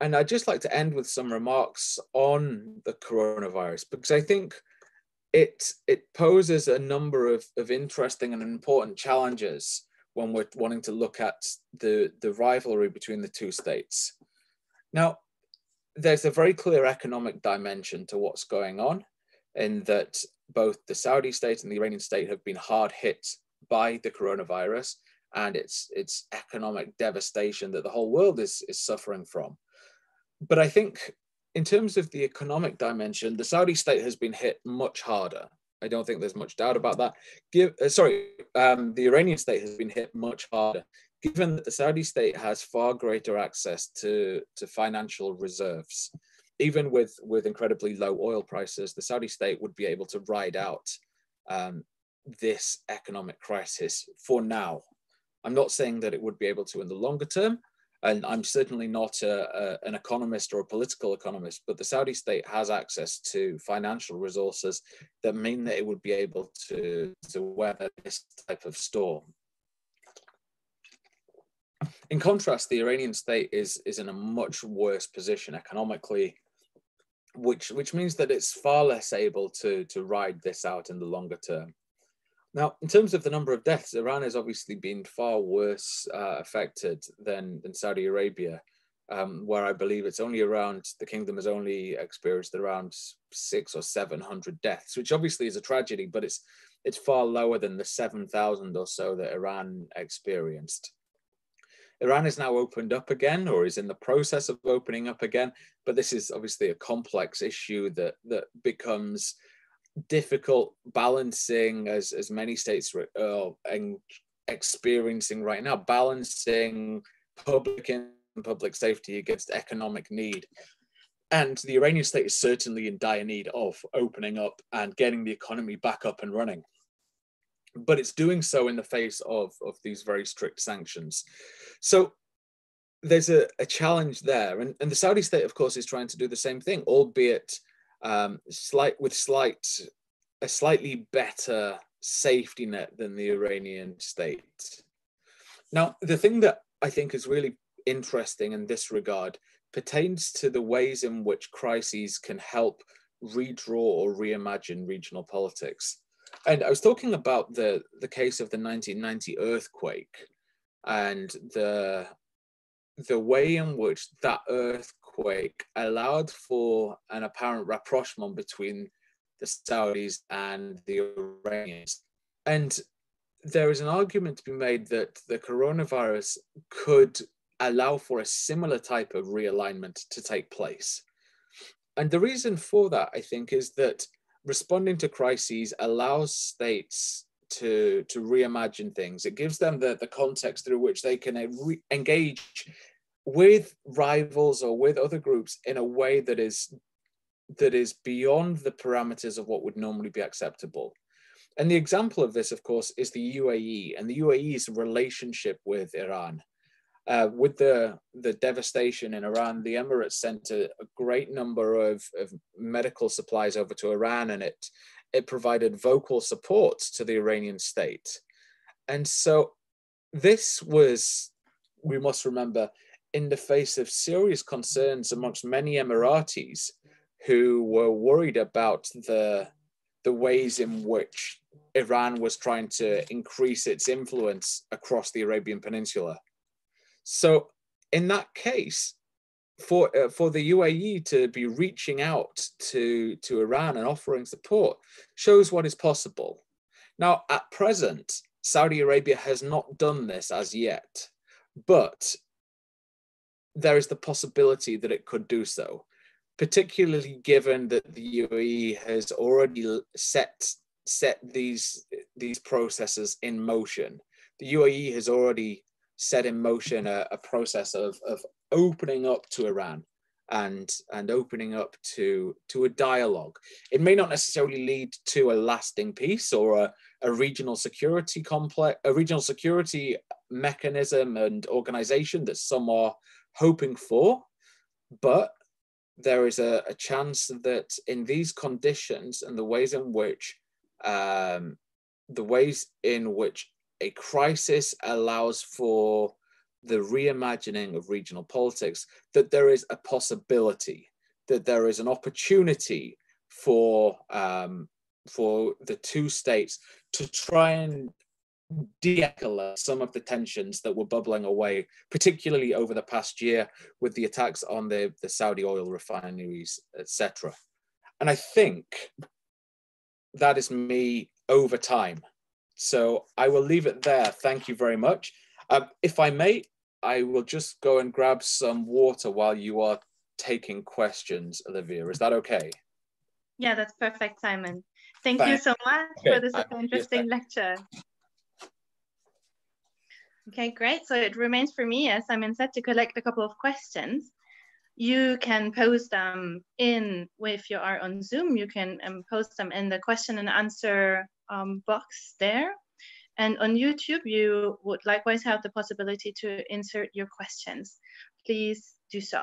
and I'd just like to end with some remarks on the coronavirus because I think it, it poses a number of, of interesting and important challenges when we're wanting to look at the, the rivalry between the two states. Now, there's a very clear economic dimension to what's going on in that both the Saudi state and the Iranian state have been hard hit by the coronavirus and its, its economic devastation that the whole world is, is suffering from. But I think in terms of the economic dimension, the Saudi state has been hit much harder. I don't think there's much doubt about that. Give, uh, sorry, um, the Iranian state has been hit much harder, given that the Saudi state has far greater access to, to financial reserves. Even with, with incredibly low oil prices, the Saudi state would be able to ride out um, this economic crisis for now. I'm not saying that it would be able to in the longer term, and I'm certainly not a, a, an economist or a political economist, but the Saudi state has access to financial resources that mean that it would be able to, to weather this type of storm. In contrast, the Iranian state is, is in a much worse position economically, which, which means that it's far less able to, to ride this out in the longer term. Now, in terms of the number of deaths, Iran has obviously been far worse uh, affected than, than Saudi Arabia, um, where I believe it's only around, the kingdom has only experienced around six or 700 deaths, which obviously is a tragedy, but it's, it's far lower than the 7,000 or so that Iran experienced. Iran is now opened up again or is in the process of opening up again, but this is obviously a complex issue that, that becomes difficult balancing as as many states are experiencing right now balancing public and public safety against economic need. And the iranian state is certainly in dire need of opening up and getting the economy back up and running. But it's doing so in the face of of these very strict sanctions. So there's a, a challenge there. And, and the saudi state of course is trying to do the same thing albeit um, slight with slight a slightly better safety net than the Iranian state. Now, the thing that I think is really interesting in this regard pertains to the ways in which crises can help redraw or reimagine regional politics. And I was talking about the, the case of the 1990 earthquake and the, the way in which that earthquake allowed for an apparent rapprochement between the Saudis and the Iranians. And there is an argument to be made that the coronavirus could allow for a similar type of realignment to take place. And the reason for that, I think, is that responding to crises allows states to, to reimagine things. It gives them the, the context through which they can uh, re- engage with rivals or with other groups in a way that is that is beyond the parameters of what would normally be acceptable. And the example of this, of course, is the UAE and the UAE's relationship with Iran. Uh, with the, the devastation in Iran, the Emirates sent a, a great number of, of medical supplies over to Iran and it, it provided vocal support to the Iranian state. And so this was, we must remember, in the face of serious concerns amongst many Emiratis who were worried about the the ways in which Iran was trying to increase its influence across the Arabian Peninsula. So, in that case, for uh, for the UAE to be reaching out to to Iran and offering support shows what is possible. Now, at present, Saudi Arabia has not done this as yet, but there is the possibility that it could do so, particularly given that the UAE has already set set these these processes in motion. The UAE has already set in motion a, a process of, of opening up to Iran and and opening up to to a dialogue. It may not necessarily lead to a lasting peace or a, a regional security complex, a regional security mechanism and organization that some are hoping for, but there is a, a chance that in these conditions and the ways in which um, the ways in which a crisis allows for the reimagining of regional politics, that there is a possibility, that there is an opportunity for um, for the two states to try and de-escalate some of the tensions that were bubbling away, particularly over the past year with the attacks on the, the Saudi oil refineries, etc. And I think that is me over time. So I will leave it there. Thank you very much. Um, if I may, I will just go and grab some water while you are taking questions, Olivia. Is that okay? Yeah, that's perfect, Simon. Thank Thanks. you so much okay. for this interesting lecture. Okay, great. So it remains for me, as Simon said, to collect a couple of questions. You can post them in, if you are on Zoom, you can um, post them in the question and answer um, box there. And on YouTube, you would likewise have the possibility to insert your questions. Please do so.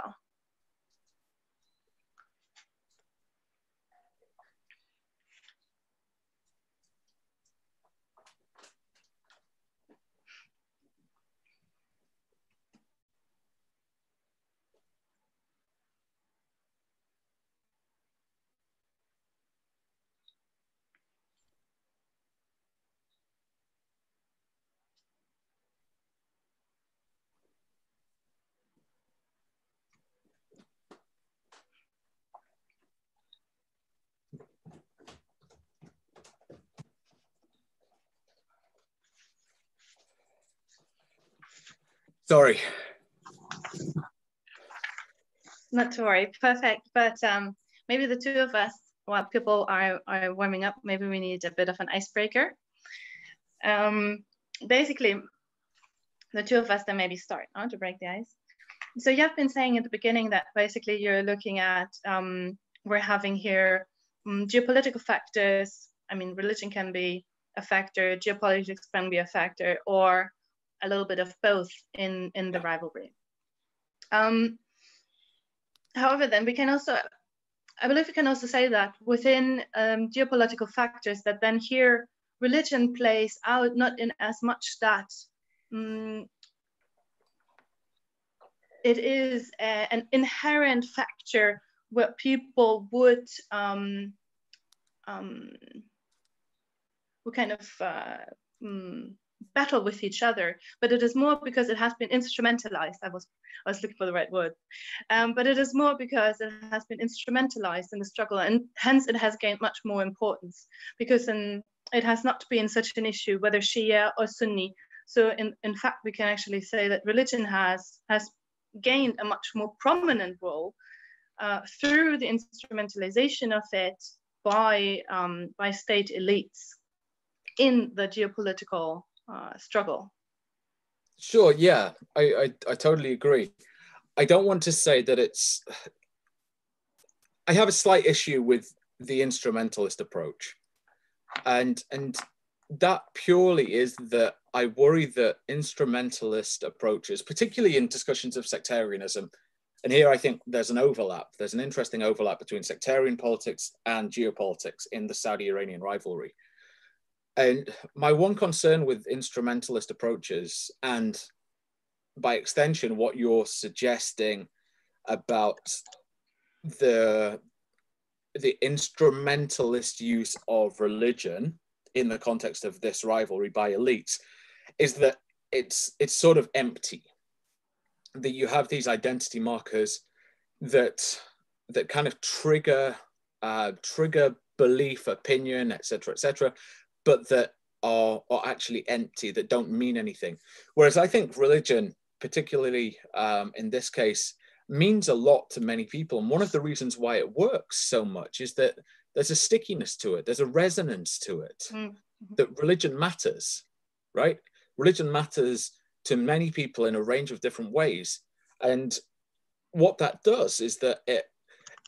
Sorry. Not to worry, perfect. But um, maybe the two of us, while people are, are warming up, maybe we need a bit of an icebreaker. Um, basically, the two of us then maybe start huh, to break the ice. So you've been saying at the beginning that basically you're looking at, um, we're having here um, geopolitical factors. I mean, religion can be a factor, geopolitics can be a factor, or a little bit of both in, in the rivalry. Um, however, then we can also, I believe we can also say that within um, geopolitical factors that then here religion plays out not in as much that um, it is a, an inherent factor where people would um, um, would kind of uh, um, battle with each other, but it is more because it has been instrumentalized. I was, I was looking for the right word, um, but it is more because it has been instrumentalized in the struggle, and hence it has gained much more importance because in, it has not been such an issue whether Shia or Sunni. So in, in fact, we can actually say that religion has has gained a much more prominent role uh, through the instrumentalization of it by um, by state elites in the geopolitical uh, struggle. Sure, yeah, I, I, I totally agree. I don't want to say that it's. I have a slight issue with the instrumentalist approach, and and that purely is that I worry that instrumentalist approaches, particularly in discussions of sectarianism, and here I think there's an overlap. There's an interesting overlap between sectarian politics and geopolitics in the Saudi-Iranian rivalry. And my one concern with instrumentalist approaches, and by extension, what you're suggesting about the the instrumentalist use of religion in the context of this rivalry by elites is that it's it's sort of empty. That you have these identity markers that that kind of trigger uh, trigger belief opinion etc etc but that are, are actually empty, that don't mean anything. Whereas I think religion particularly um, in this case, means a lot to many people. And one of the reasons why it works so much is that there's a stickiness to it, there's a resonance to it, mm-hmm. that religion matters, right? Religion matters to many people in a range of different ways. And what that does is that it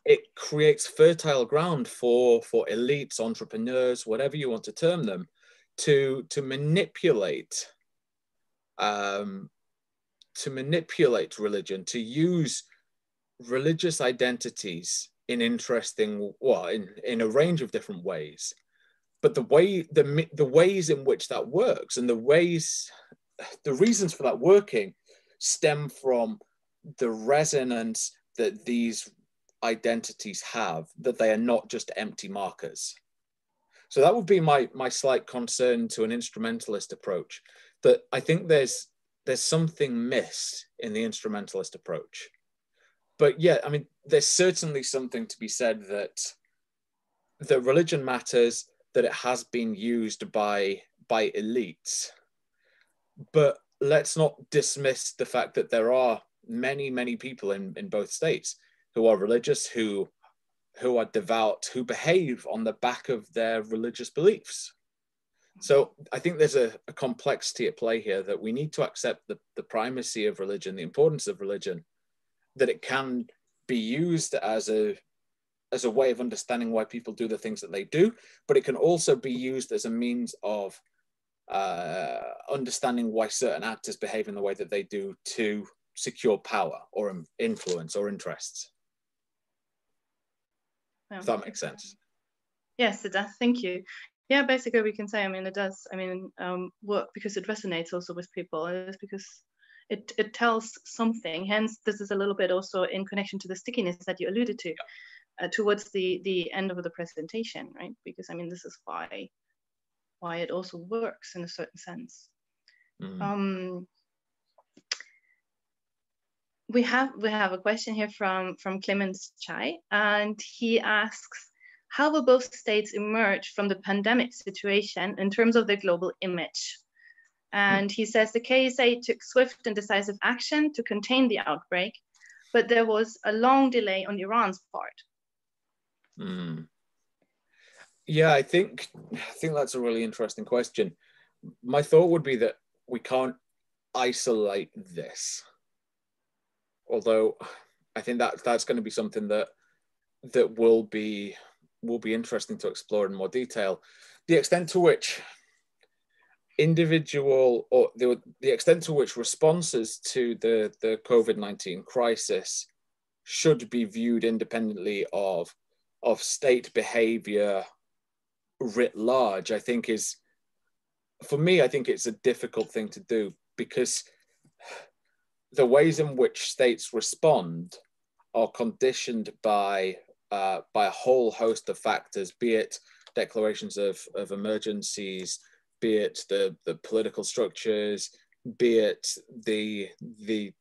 it creates fertile ground for for elites, entrepreneurs, whatever you want to term them, to to manipulate um, to manipulate religion, to use religious identities in interesting, well, in, in a range of different ways. But the way the the ways in which that works and the ways the reasons for that working stem from the resonance that these identities have, that they are not just empty markers. So that would be my my slight concern to an instrumentalist approach. That I think there's there's something missed in the instrumentalist approach but yeah, I mean, there's certainly something to be said that that religion matters, that it has been used by by elites. But let's not dismiss the fact that there are many, many people in, in both states who are religious, who who are devout, who behave on the back of their religious beliefs. So I think there's a, a complexity at play here that we need to accept the, the primacy of religion, the importance of religion, that it can be used as a as a way of understanding why people do the things that they do, but it can also be used as a means of uh, understanding why certain actors behave in the way that they do to secure power or influence or interests. Yeah. If that makes sense. Yes, it does. Thank you. Yeah, basically we can say, I mean, it does, I mean, um, work because it resonates also with people. It's because it, it tells something. Hence, this is a little bit also in connection to the stickiness that you alluded to uh, towards the, the end of the presentation, right? Because I mean, this is why, why it also works in a certain sense. Mm. Um, we have we have a question here from from Clemens Chai, and he asks, how will both states emerge from the pandemic situation in terms of their global image? And he says the KSA took swift and decisive action to contain the outbreak, but there was a long delay on Iran's part. Mm. Yeah, I think I think that's a really interesting question. My thought would be that we can't isolate this. Although I think that that's going to be something that that will be will be interesting to explore in more detail. The extent to which individual or the, the extent to which responses to the, the COVID 19 crisis should be viewed independently of, of state behavior writ large, I think is, for me, I think it's a difficult thing to do because the ways in which states respond are conditioned by uh, by a whole host of factors, be it declarations of, of emergencies, be it the, the political structures, be it the the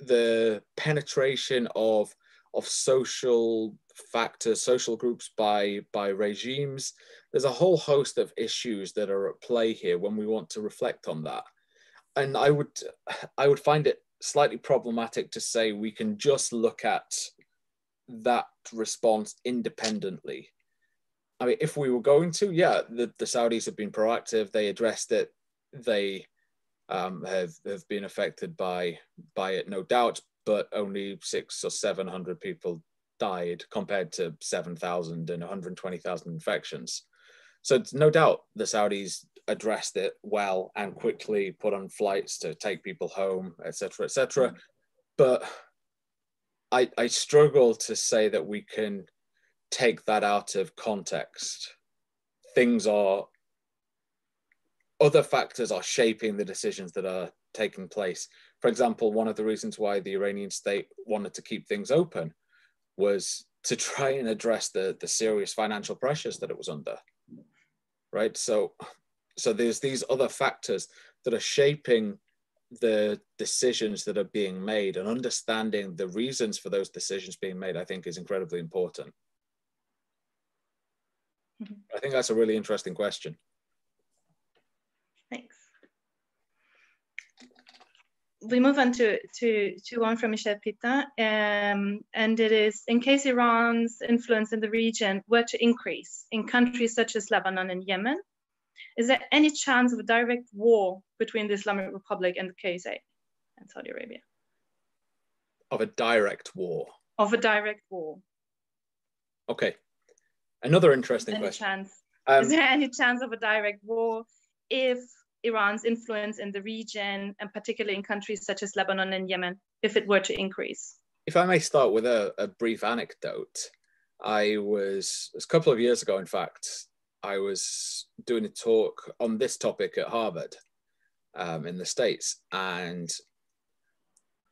the penetration of of social factors, social groups by by regimes. There's a whole host of issues that are at play here when we want to reflect on that. And I would (sighs) I would find it slightly problematic to say we can just look at that response independently I mean, if we were going to, yeah, the, the Saudis have been proactive. They addressed it. They um, have have been affected by by it, no doubt. But only six or seven hundred people died compared to seven thousand and one hundred twenty thousand infections. So no doubt the Saudis addressed it well and quickly, put on flights to take people home, etc., etc. Mm. But I I struggle to say that we can take that out of context. Things are, other factors are shaping the decisions that are taking place. For example, one of the reasons why the Iranian state wanted to keep things open was to try and address the, the serious financial pressures that it was under. Right. So, so there's these other factors that are shaping the decisions that are being made and understanding the reasons for those decisions being made, I think is incredibly important. Mm-hmm. I think that's a really interesting question. Thanks. we move on to, to, to one from Michel Pétain, um, and it is in case Iran's influence in the region were to increase in countries such as Lebanon and Yemen, is there any chance of a direct war between the Islamic Republic and the KSA and Saudi Arabia? Of a direct war? Of a direct war. Okay. Another interesting any question. Chance, um, is there any chance of a direct war if Iran's influence in the region, and particularly in countries such as Lebanon and Yemen, if it were to increase? If I may start with a, a brief anecdote, I was, a couple of years ago, in fact, I was doing a talk on this topic at Harvard um, in the States. And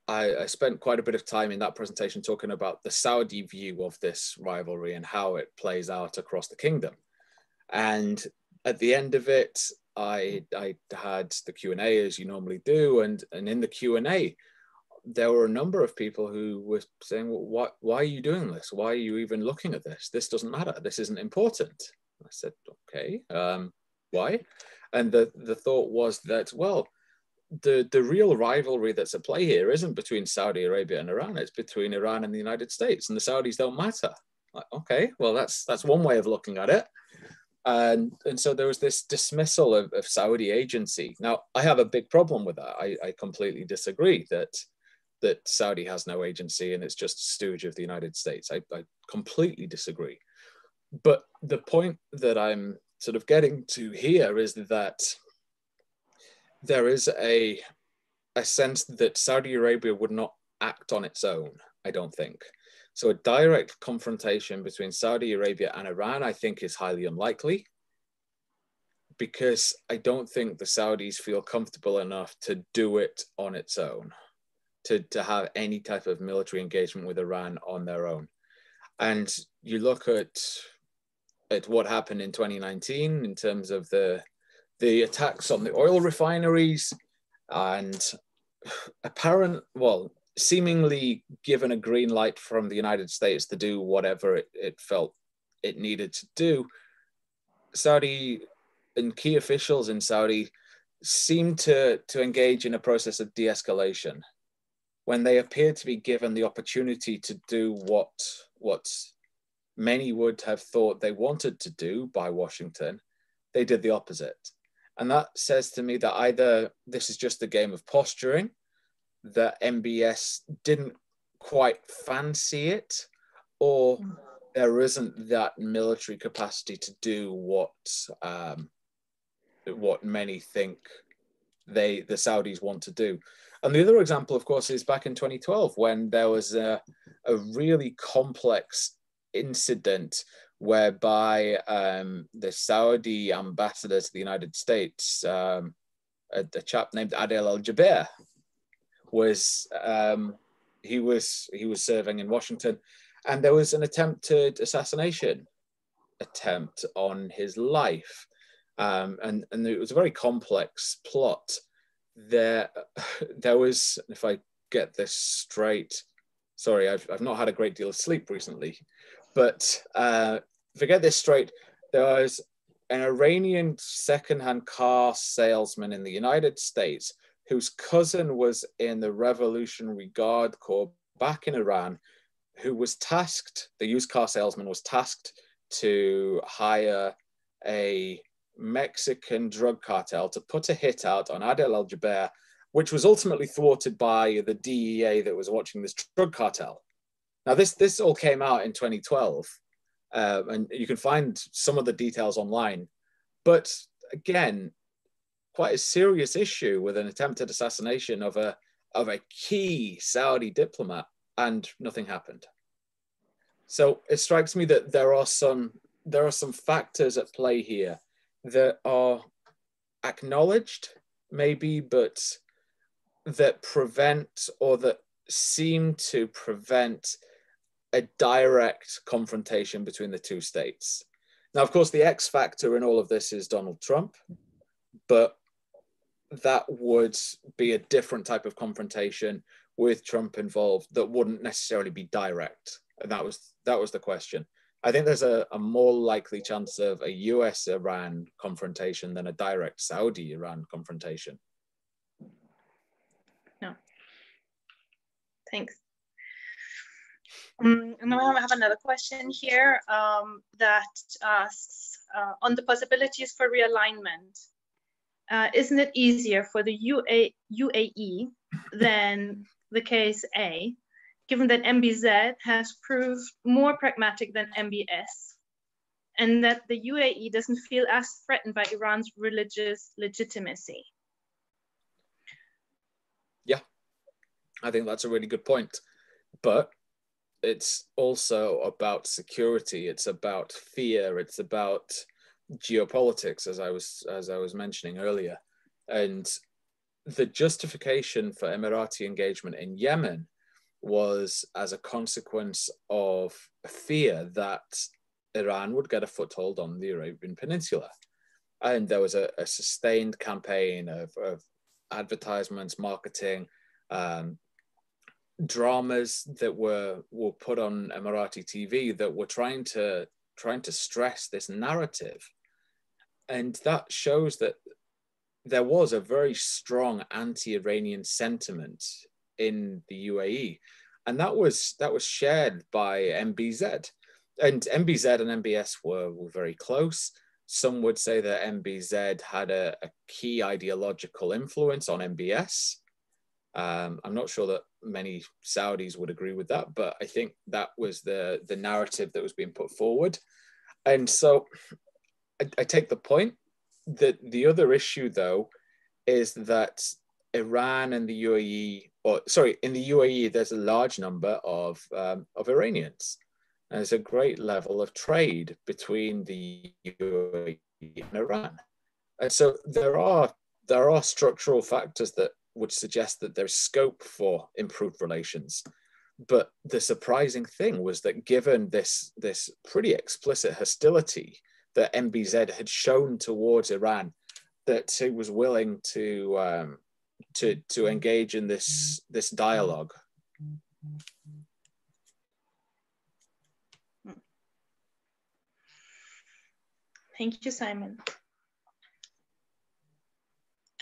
I, I, spent quite a bit of time in that presentation talking about the Saudi view of this rivalry and how it plays out across the kingdom. And at the end of it, I, I had the Q&A as you normally do. And, and in the Q&A, there were a number of people who were saying, well, why, why are you doing this? Why are you even looking at this? This doesn't matter. This isn't important. I said, okay, um, why? And the, the thought was that, well, the, the real rivalry that's at play here isn't between Saudi Arabia and Iran, it's between Iran and the United States, and the Saudis don't matter. Like, okay, well, that's, that's one way of looking at it. And, and so there was this dismissal of, of Saudi agency. Now, I have a big problem with that. I, I completely disagree that, that Saudi has no agency and it's just stooge of the United States. I, I completely disagree. But the point that I'm sort of getting to here is that there is a a sense that Saudi Arabia would not act on its own, I don't think. So a direct confrontation between Saudi Arabia and Iran, I think, is highly unlikely because I don't think the Saudis feel comfortable enough to do it on its own, to, to have any type of military engagement with Iran on their own. And you look at at what happened in 2019 in terms of the the attacks on the oil refineries and apparent well seemingly given a green light from the united states to do whatever it, it felt it needed to do saudi and key officials in saudi seemed to to engage in a process of de-escalation when they appeared to be given the opportunity to do what what many would have thought they wanted to do by Washington, they did the opposite. And that says to me that either this is just a game of posturing, that MBS didn't quite fancy it, or there isn't that military capacity to do what um, what many think they the Saudis want to do. And the other example, of course, is back in 2012 when there was a, a really complex incident whereby um, the Saudi ambassador to the United States, um, a, a, chap named Adel Al Jubeir, was um, he was he was serving in Washington, and there was an attempted assassination attempt on his life, um, and and it was a very complex plot. There, (laughs) there was, if I get this straight, sorry, I've, I've not had a great deal of sleep recently. But uh, if I get this straight, there was an Iranian secondhand car salesman in the United States whose cousin was in the Revolutionary Guard Corps back in Iran, who was tasked, the used car salesman was tasked to hire a Mexican drug cartel to put a hit out on Adel al Jubeir, which was ultimately thwarted by the DEA that was watching this drug cartel. Now, this this all came out in 2012, uh, and you can find some of the details online. But again, quite a serious issue with an attempted assassination of a of a key Saudi diplomat, and nothing happened. So it strikes me that there are some there are some factors at play here that are acknowledged, maybe, but that prevent or that seem to prevent a direct confrontation between the two states. Now, of course, the X factor in all of this is Donald Trump, but that would be a different type of confrontation with Trump involved that wouldn't necessarily be direct. And that was that was the question. I think there's a, a more likely chance of a US Iran confrontation than a direct Saudi Iran confrontation. No. Thanks. Um, and I have another question here um, that asks uh, on the possibilities for realignment. Uh, isn't it easier for the UA, UAE than the case A, given that MBZ has proved more pragmatic than MBS, and that the UAE doesn't feel as threatened by Iran's religious legitimacy? Yeah, I think that's a really good point. But it's also about security it's about fear it's about geopolitics as i was as i was mentioning earlier. And the justification for emirati engagement in yemen was as a consequence of fear that iran would get a foothold on the arabian peninsula. And there was a, a sustained campaign of, of advertisements marketing um, dramas that were were put on Emirati TV that were trying to trying to stress this narrative, and that shows that there was a very strong anti-Iranian sentiment in the UAE, and that was that was shared by MBZ, and MBZ and MBS were were very close. Some would say that MBZ had a, a key ideological influence on MBS. Um, I'm not sure that many Saudis would agree with that, but I think that was the the narrative that was being put forward. And so I, I take the point that the other issue though is that Iran and the UAE, or sorry, in the UAE, there's a large number of um, of Iranians. And there's a great level of trade between the UAE and Iran. And so there are there are structural factors that would suggest that there's scope for improved relations. But the surprising thing was that given this, this pretty explicit hostility that MBZ had shown towards Iran, that it was willing to, um, to, to engage in this, this dialogue. Thank you, Simon.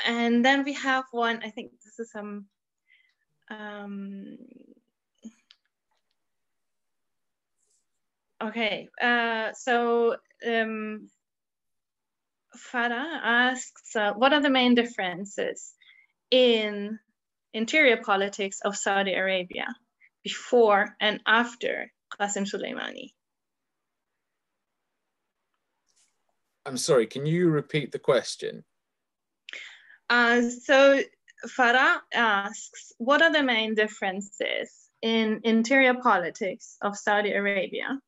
And then we have one, I think this is some, um, okay, uh, so um, Farah asks, uh, what are the main differences in interior politics of Saudi Arabia before and after Qasem Soleimani? I'm sorry, can you repeat the question? Uh, so Farah asks, what are the main differences in interior politics of Saudi Arabia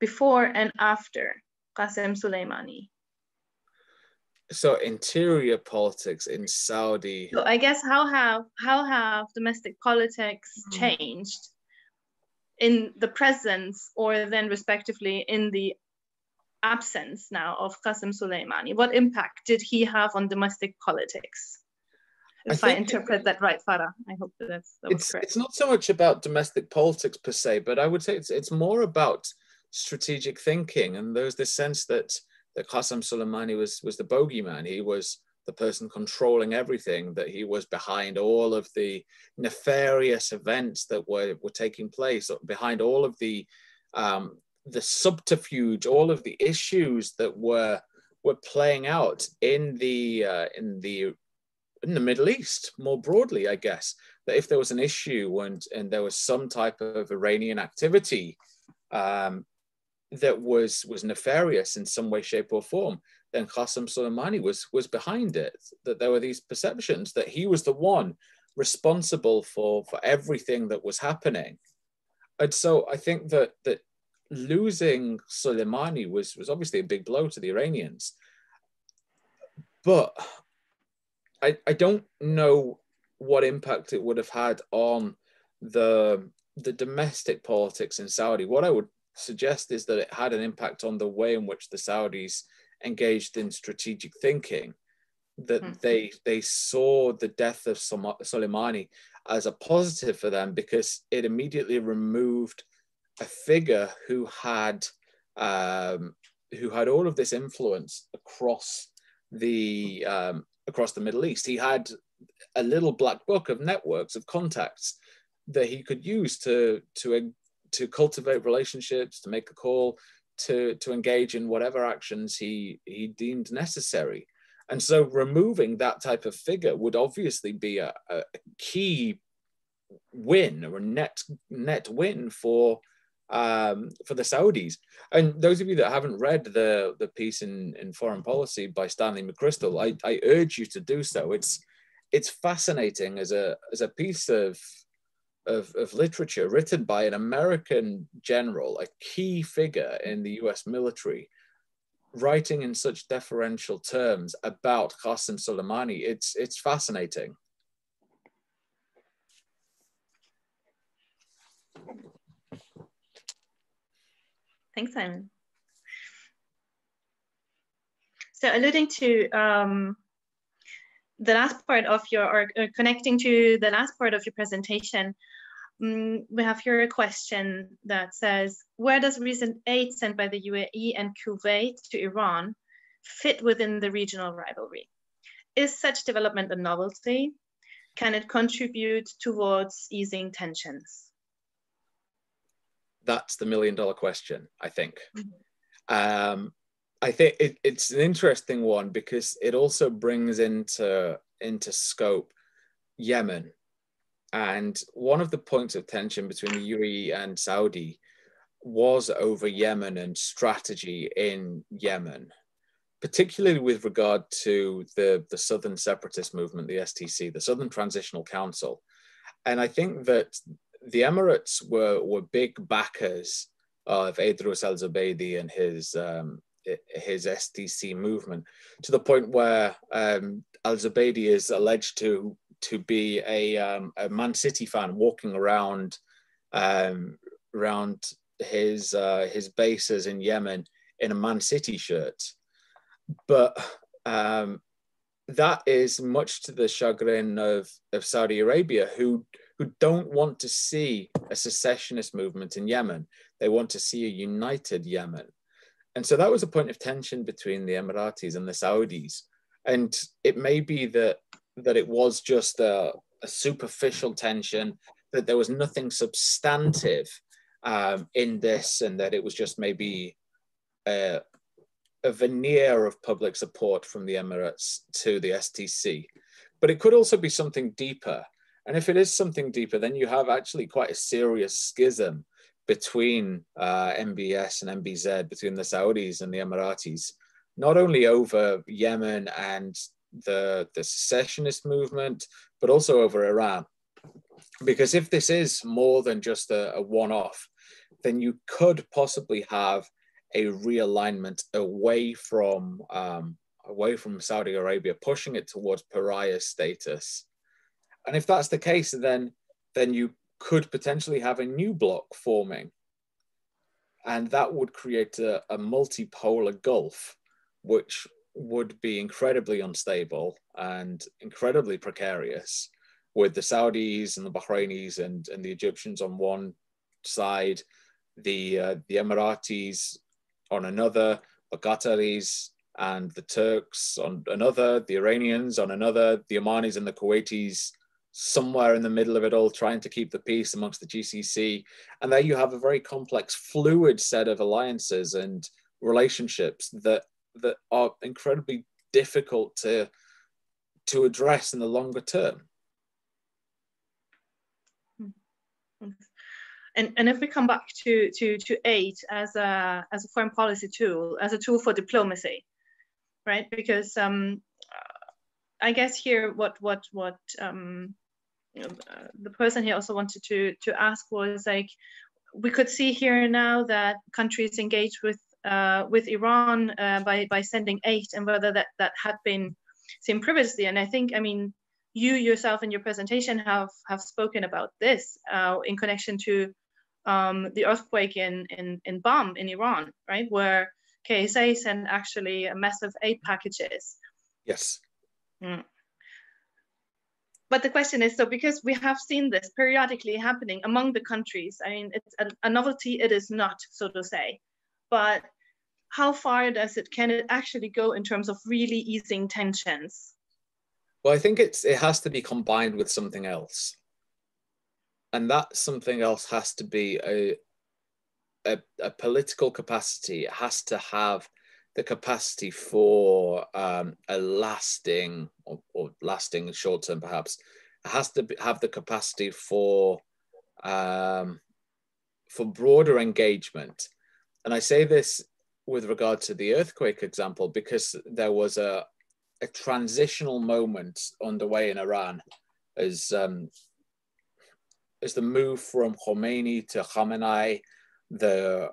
before and after Qasem Soleimani? So interior politics in Saudi. So I guess how have how have domestic politics mm. changed in the presence or then respectively in the absence now of Qasem Soleimani? What impact did he have on domestic politics? If I, I interpret it, that right, Farah, I hope that that's that it's, correct. It's not so much about domestic politics per se, but I would say it's, it's more about strategic thinking. And there's this sense that, that Qasem Soleimani was, was the bogeyman. He was the person controlling everything, that he was behind all of the nefarious events that were, were taking place, behind all of the um, the subterfuge, all of the issues that were were playing out in the uh, in the in the Middle East more broadly, I guess that if there was an issue and and there was some type of Iranian activity um, that was was nefarious in some way, shape, or form, then Qasem Soleimani was was behind it. That there were these perceptions that he was the one responsible for for everything that was happening, and so I think that that losing Soleimani was, was obviously a big blow to the Iranians. But I, I don't know what impact it would have had on the, the domestic politics in Saudi. What I would suggest is that it had an impact on the way in which the Saudis engaged in strategic thinking. That mm-hmm. they they saw the death of Soleimani as a positive for them because it immediately removed a figure who had um, who had all of this influence across the um, across the Middle East. He had a little black book of networks of contacts that he could use to to to cultivate relationships, to make a call, to to engage in whatever actions he he deemed necessary. And so removing that type of figure would obviously be a, a key win or a net net win for um, for the Saudis. And those of you that haven't read the the piece in, in Foreign Policy by Stanley McChrystal, I, I urge you to do so. It's it's fascinating as a as a piece of, of of literature written by an American general, a key figure in the U.S. military, writing in such deferential terms about Qasem Soleimani. It's it's fascinating. Thanks, Simon. So alluding to um, the last part of your, or, or, connecting to the last part of your presentation, um, we have here a question that says, where does recent aid sent by the UAE and Kuwait to Iran fit within the regional rivalry? Is such development a novelty? Can it contribute towards easing tensions? That's the million dollar question, I think. Mm-hmm. Um, I think it, it's an interesting one because it also brings into into scope Yemen. And one of the points of tension between the UAE and Saudi was over Yemen and strategy in Yemen, particularly with regard to the, the Southern Separatist Movement, the STC, the Southern Transitional Council. And I think that the Emirates were were big backers of Idris Al Zubaydi and his um, his STC movement to the point where um, Al Zubaydi is alleged to to be a, um, a Man City fan walking around um, around his uh, his bases in Yemen in a Man City shirt, but um, that is much to the chagrin of, of Saudi Arabia, who who don't want to see a secessionist movement in Yemen. They want to see a united Yemen. And so that was a point of tension between the Emiratis and the Saudis. And it may be that that it was just a, a superficial tension, that there was nothing substantive um, in this, and that it was just maybe a, a veneer of public support from the Emirates to the STC. But it could also be something deeper and if it is something deeper, then you have actually quite a serious schism between uh, MBS and MBZ, between the Saudis and the Emiratis, not only over Yemen and the, the secessionist movement, but also over Iran. Because if this is more than just a, a one off, then you could possibly have a realignment away from um, away from Saudi Arabia, pushing it towards pariah status and if that's the case, then then you could potentially have a new block forming. And that would create a, a multipolar gulf, which would be incredibly unstable and incredibly precarious, with the Saudis and the Bahrainis and, and the Egyptians on one side, the uh, the Emiratis on another, the Qataris and the Turks on another, the Iranians on another, the Omanis and the Kuwaitis somewhere in the middle of it all, trying to keep the peace amongst the GCC. And there you have a very complex, fluid set of alliances and relationships that that are incredibly difficult to to address in the longer term. And, and if we come back to, to, to aid as a, as a foreign policy tool, as a tool for diplomacy, right? Because um, I guess here what what what um, the person he also wanted to to ask was like we could see here now that countries engage with uh, with Iran uh, by by sending aid and whether that that had been seen previously. And I think I mean you yourself in your presentation have have spoken about this uh, in connection to um, the earthquake in, in in Qom in Iran right? Where KSA sent actually a massive aid packages. Yes. Mm but the question is so because we have seen this periodically happening among the countries i mean it's a, a, novelty it is not so to say. But how far does it can it actually go in terms of really easing tensions? Well, I think it's it has to be combined with something else, and that something else has to be a a, a political capacity. It has to have the capacity for um, a lasting or, or lasting short term, perhaps. Has to be, have the capacity for um, for broader engagement. And I say this with regard to the earthquake example because there was a a transitional moment underway in Iran as um, as the move from Khomeini to Khamenei, the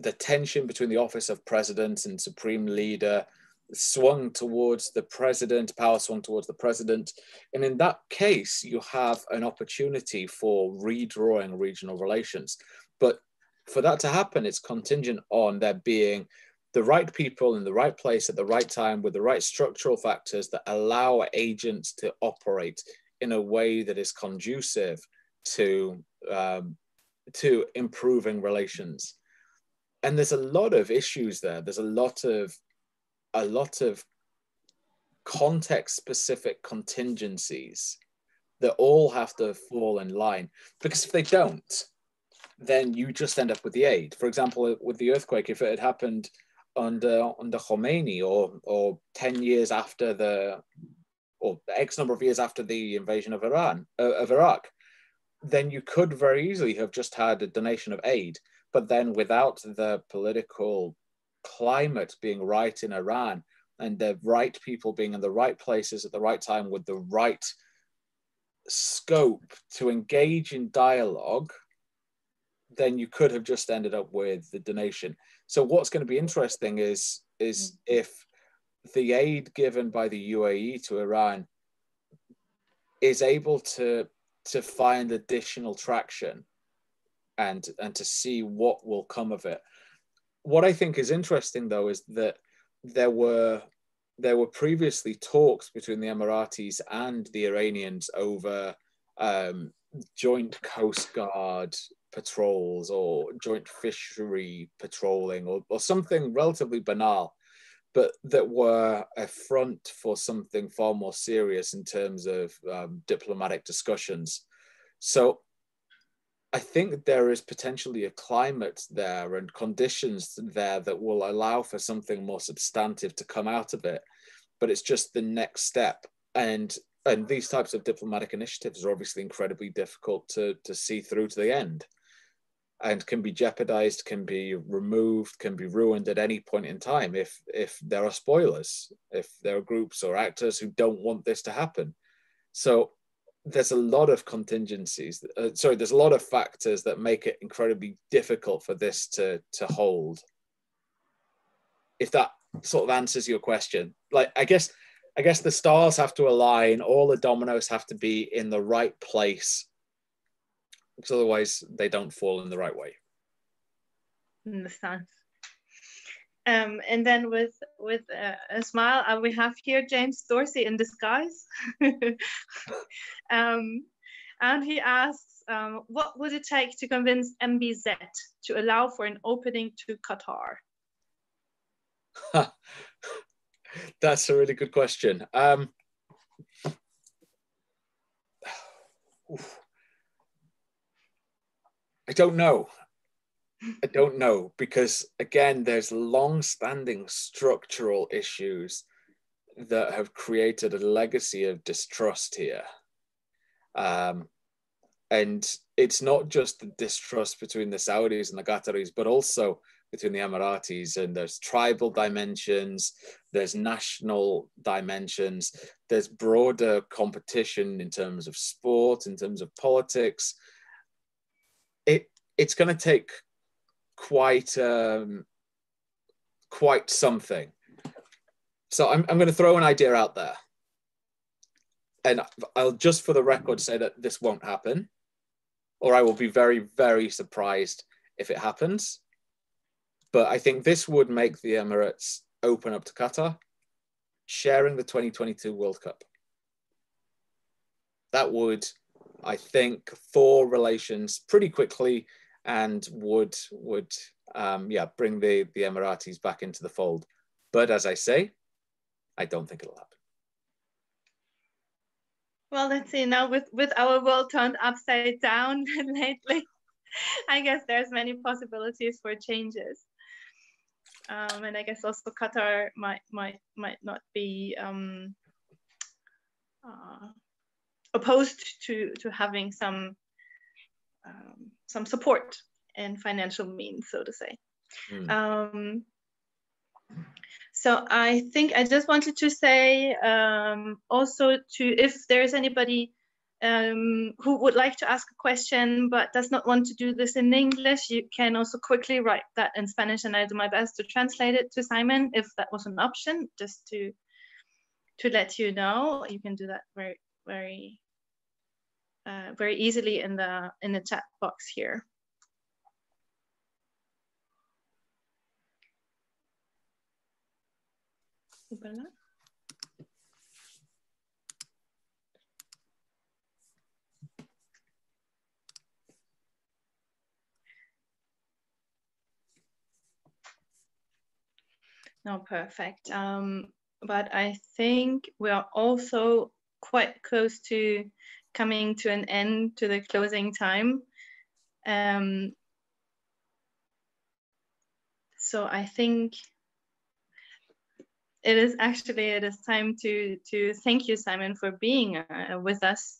the tension between the office of president and supreme leader swung towards the president, power swung towards the president. And in that case, you have an opportunity for redrawing regional relations. But for that to happen, it's contingent on there being the right people in the right place at the right time with the right structural factors that allow agents to operate in a way that is conducive to um, to improving relations and there's a lot of issues there. There's a lot of a lot of context specific contingencies that all have to fall in line. Because if they don't then you just end up with the aid. For example with the earthquake if it had happened under under Khomeini or or 10 years after the or X number of years after the invasion of Iran uh, of Iraq, then you could very easily have just had a donation of aid. But then without the political climate being right in Iran and the right people being in the right places at the right time with the right scope to engage in dialogue, then you could have just ended up with the donation. So what's going to be interesting is is mm-hmm. if the aid given by the UAE to Iran is able to to find additional traction and and to see what will come of it. What I think is interesting though is that there were there were previously talks between the Emiratis and the Iranians over um, joint coast guard patrols or joint fishery patrolling or, or something relatively banal, but that were a front for something far more serious in terms of um, diplomatic discussions. So I think there is potentially a climate there and conditions there that will allow for something more substantive to come out of it. But it's just the next step. And and these types of diplomatic initiatives are obviously incredibly difficult to, to see through to the end and can be jeopardized, can be removed, can be ruined at any point in time if if there are spoilers, if there are groups or actors who don't want this to happen. So there's a lot of contingencies. Uh, sorry, there's a lot of factors that make it incredibly difficult for this to to hold. If that sort of answers your question, like I guess I guess the stars have to align, all the dominoes have to be in the right place because otherwise they don't fall in the right way. Understand. Um, and then with with uh, a smile, uh, we have here James Dorsey in disguise, (laughs) um, and he asks, um, "What would it take to convince MBZ to allow for an opening to Qatar?" (laughs) That's a really good question. Um, (sighs) I don't know. I don't know because again, there's long-standing structural issues that have created a legacy of distrust here. Um, and it's not just the distrust between the Saudis and the Qataris, but also between the Emiratis. And there's tribal dimensions, there's national dimensions, there's broader competition in terms of sport, in terms of politics it it's going to take quite um, quite something. So I'm I'm going to throw an idea out there, and I'll just for the record say that this won't happen, or I will be very very surprised if it happens. But I think this would make the Emirates open up to Qatar, sharing the 2022 World Cup. That would I think, for relations pretty quickly and would would um, yeah bring the the Emiratis back into the fold. But as I say, I don't think it'll happen. Well, let's see now with, with our world turned upside down (laughs) lately, I guess there's many possibilities for changes. Um, and I guess also Qatar might might might not be um, uh, opposed to to having some um, some support and financial means, so to say. Mm. Um, so I think I just wanted to say um, also to if there's anybody um, who would like to ask a question but does not want to do this in English, you can also quickly write that in Spanish and I'll do my best to translate it to Simon if that was an option, just to to let you know. You can do that very, very, uh, very easily in the in the chat box here. No, perfect. Um, but I think we are also quite close to coming to an end to the closing time. Um, so I think it is actually it is time to to thank you, Simon, for being uh, with us,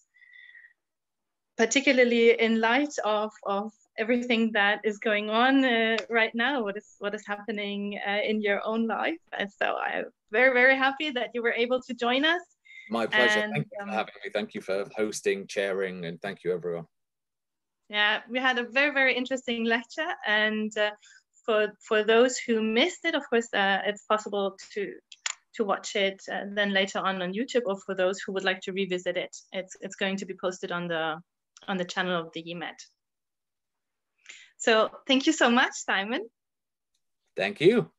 particularly in light of of everything that is going on uh, right now, what is what is happening uh, in your own life. And so I'm very very happy that you were able to join us. My pleasure. And, thank you for um, having me. Thank you for hosting, chairing, and thank you everyone. Yeah, we had a very very interesting lecture, and uh, for for those who missed it, of course, uh, it's possible to to watch it uh, then later on on YouTube, or for those who would like to revisit it, it's it's going to be posted on the on the channel of the IEMed. So thank you so much, Simon. Thank you.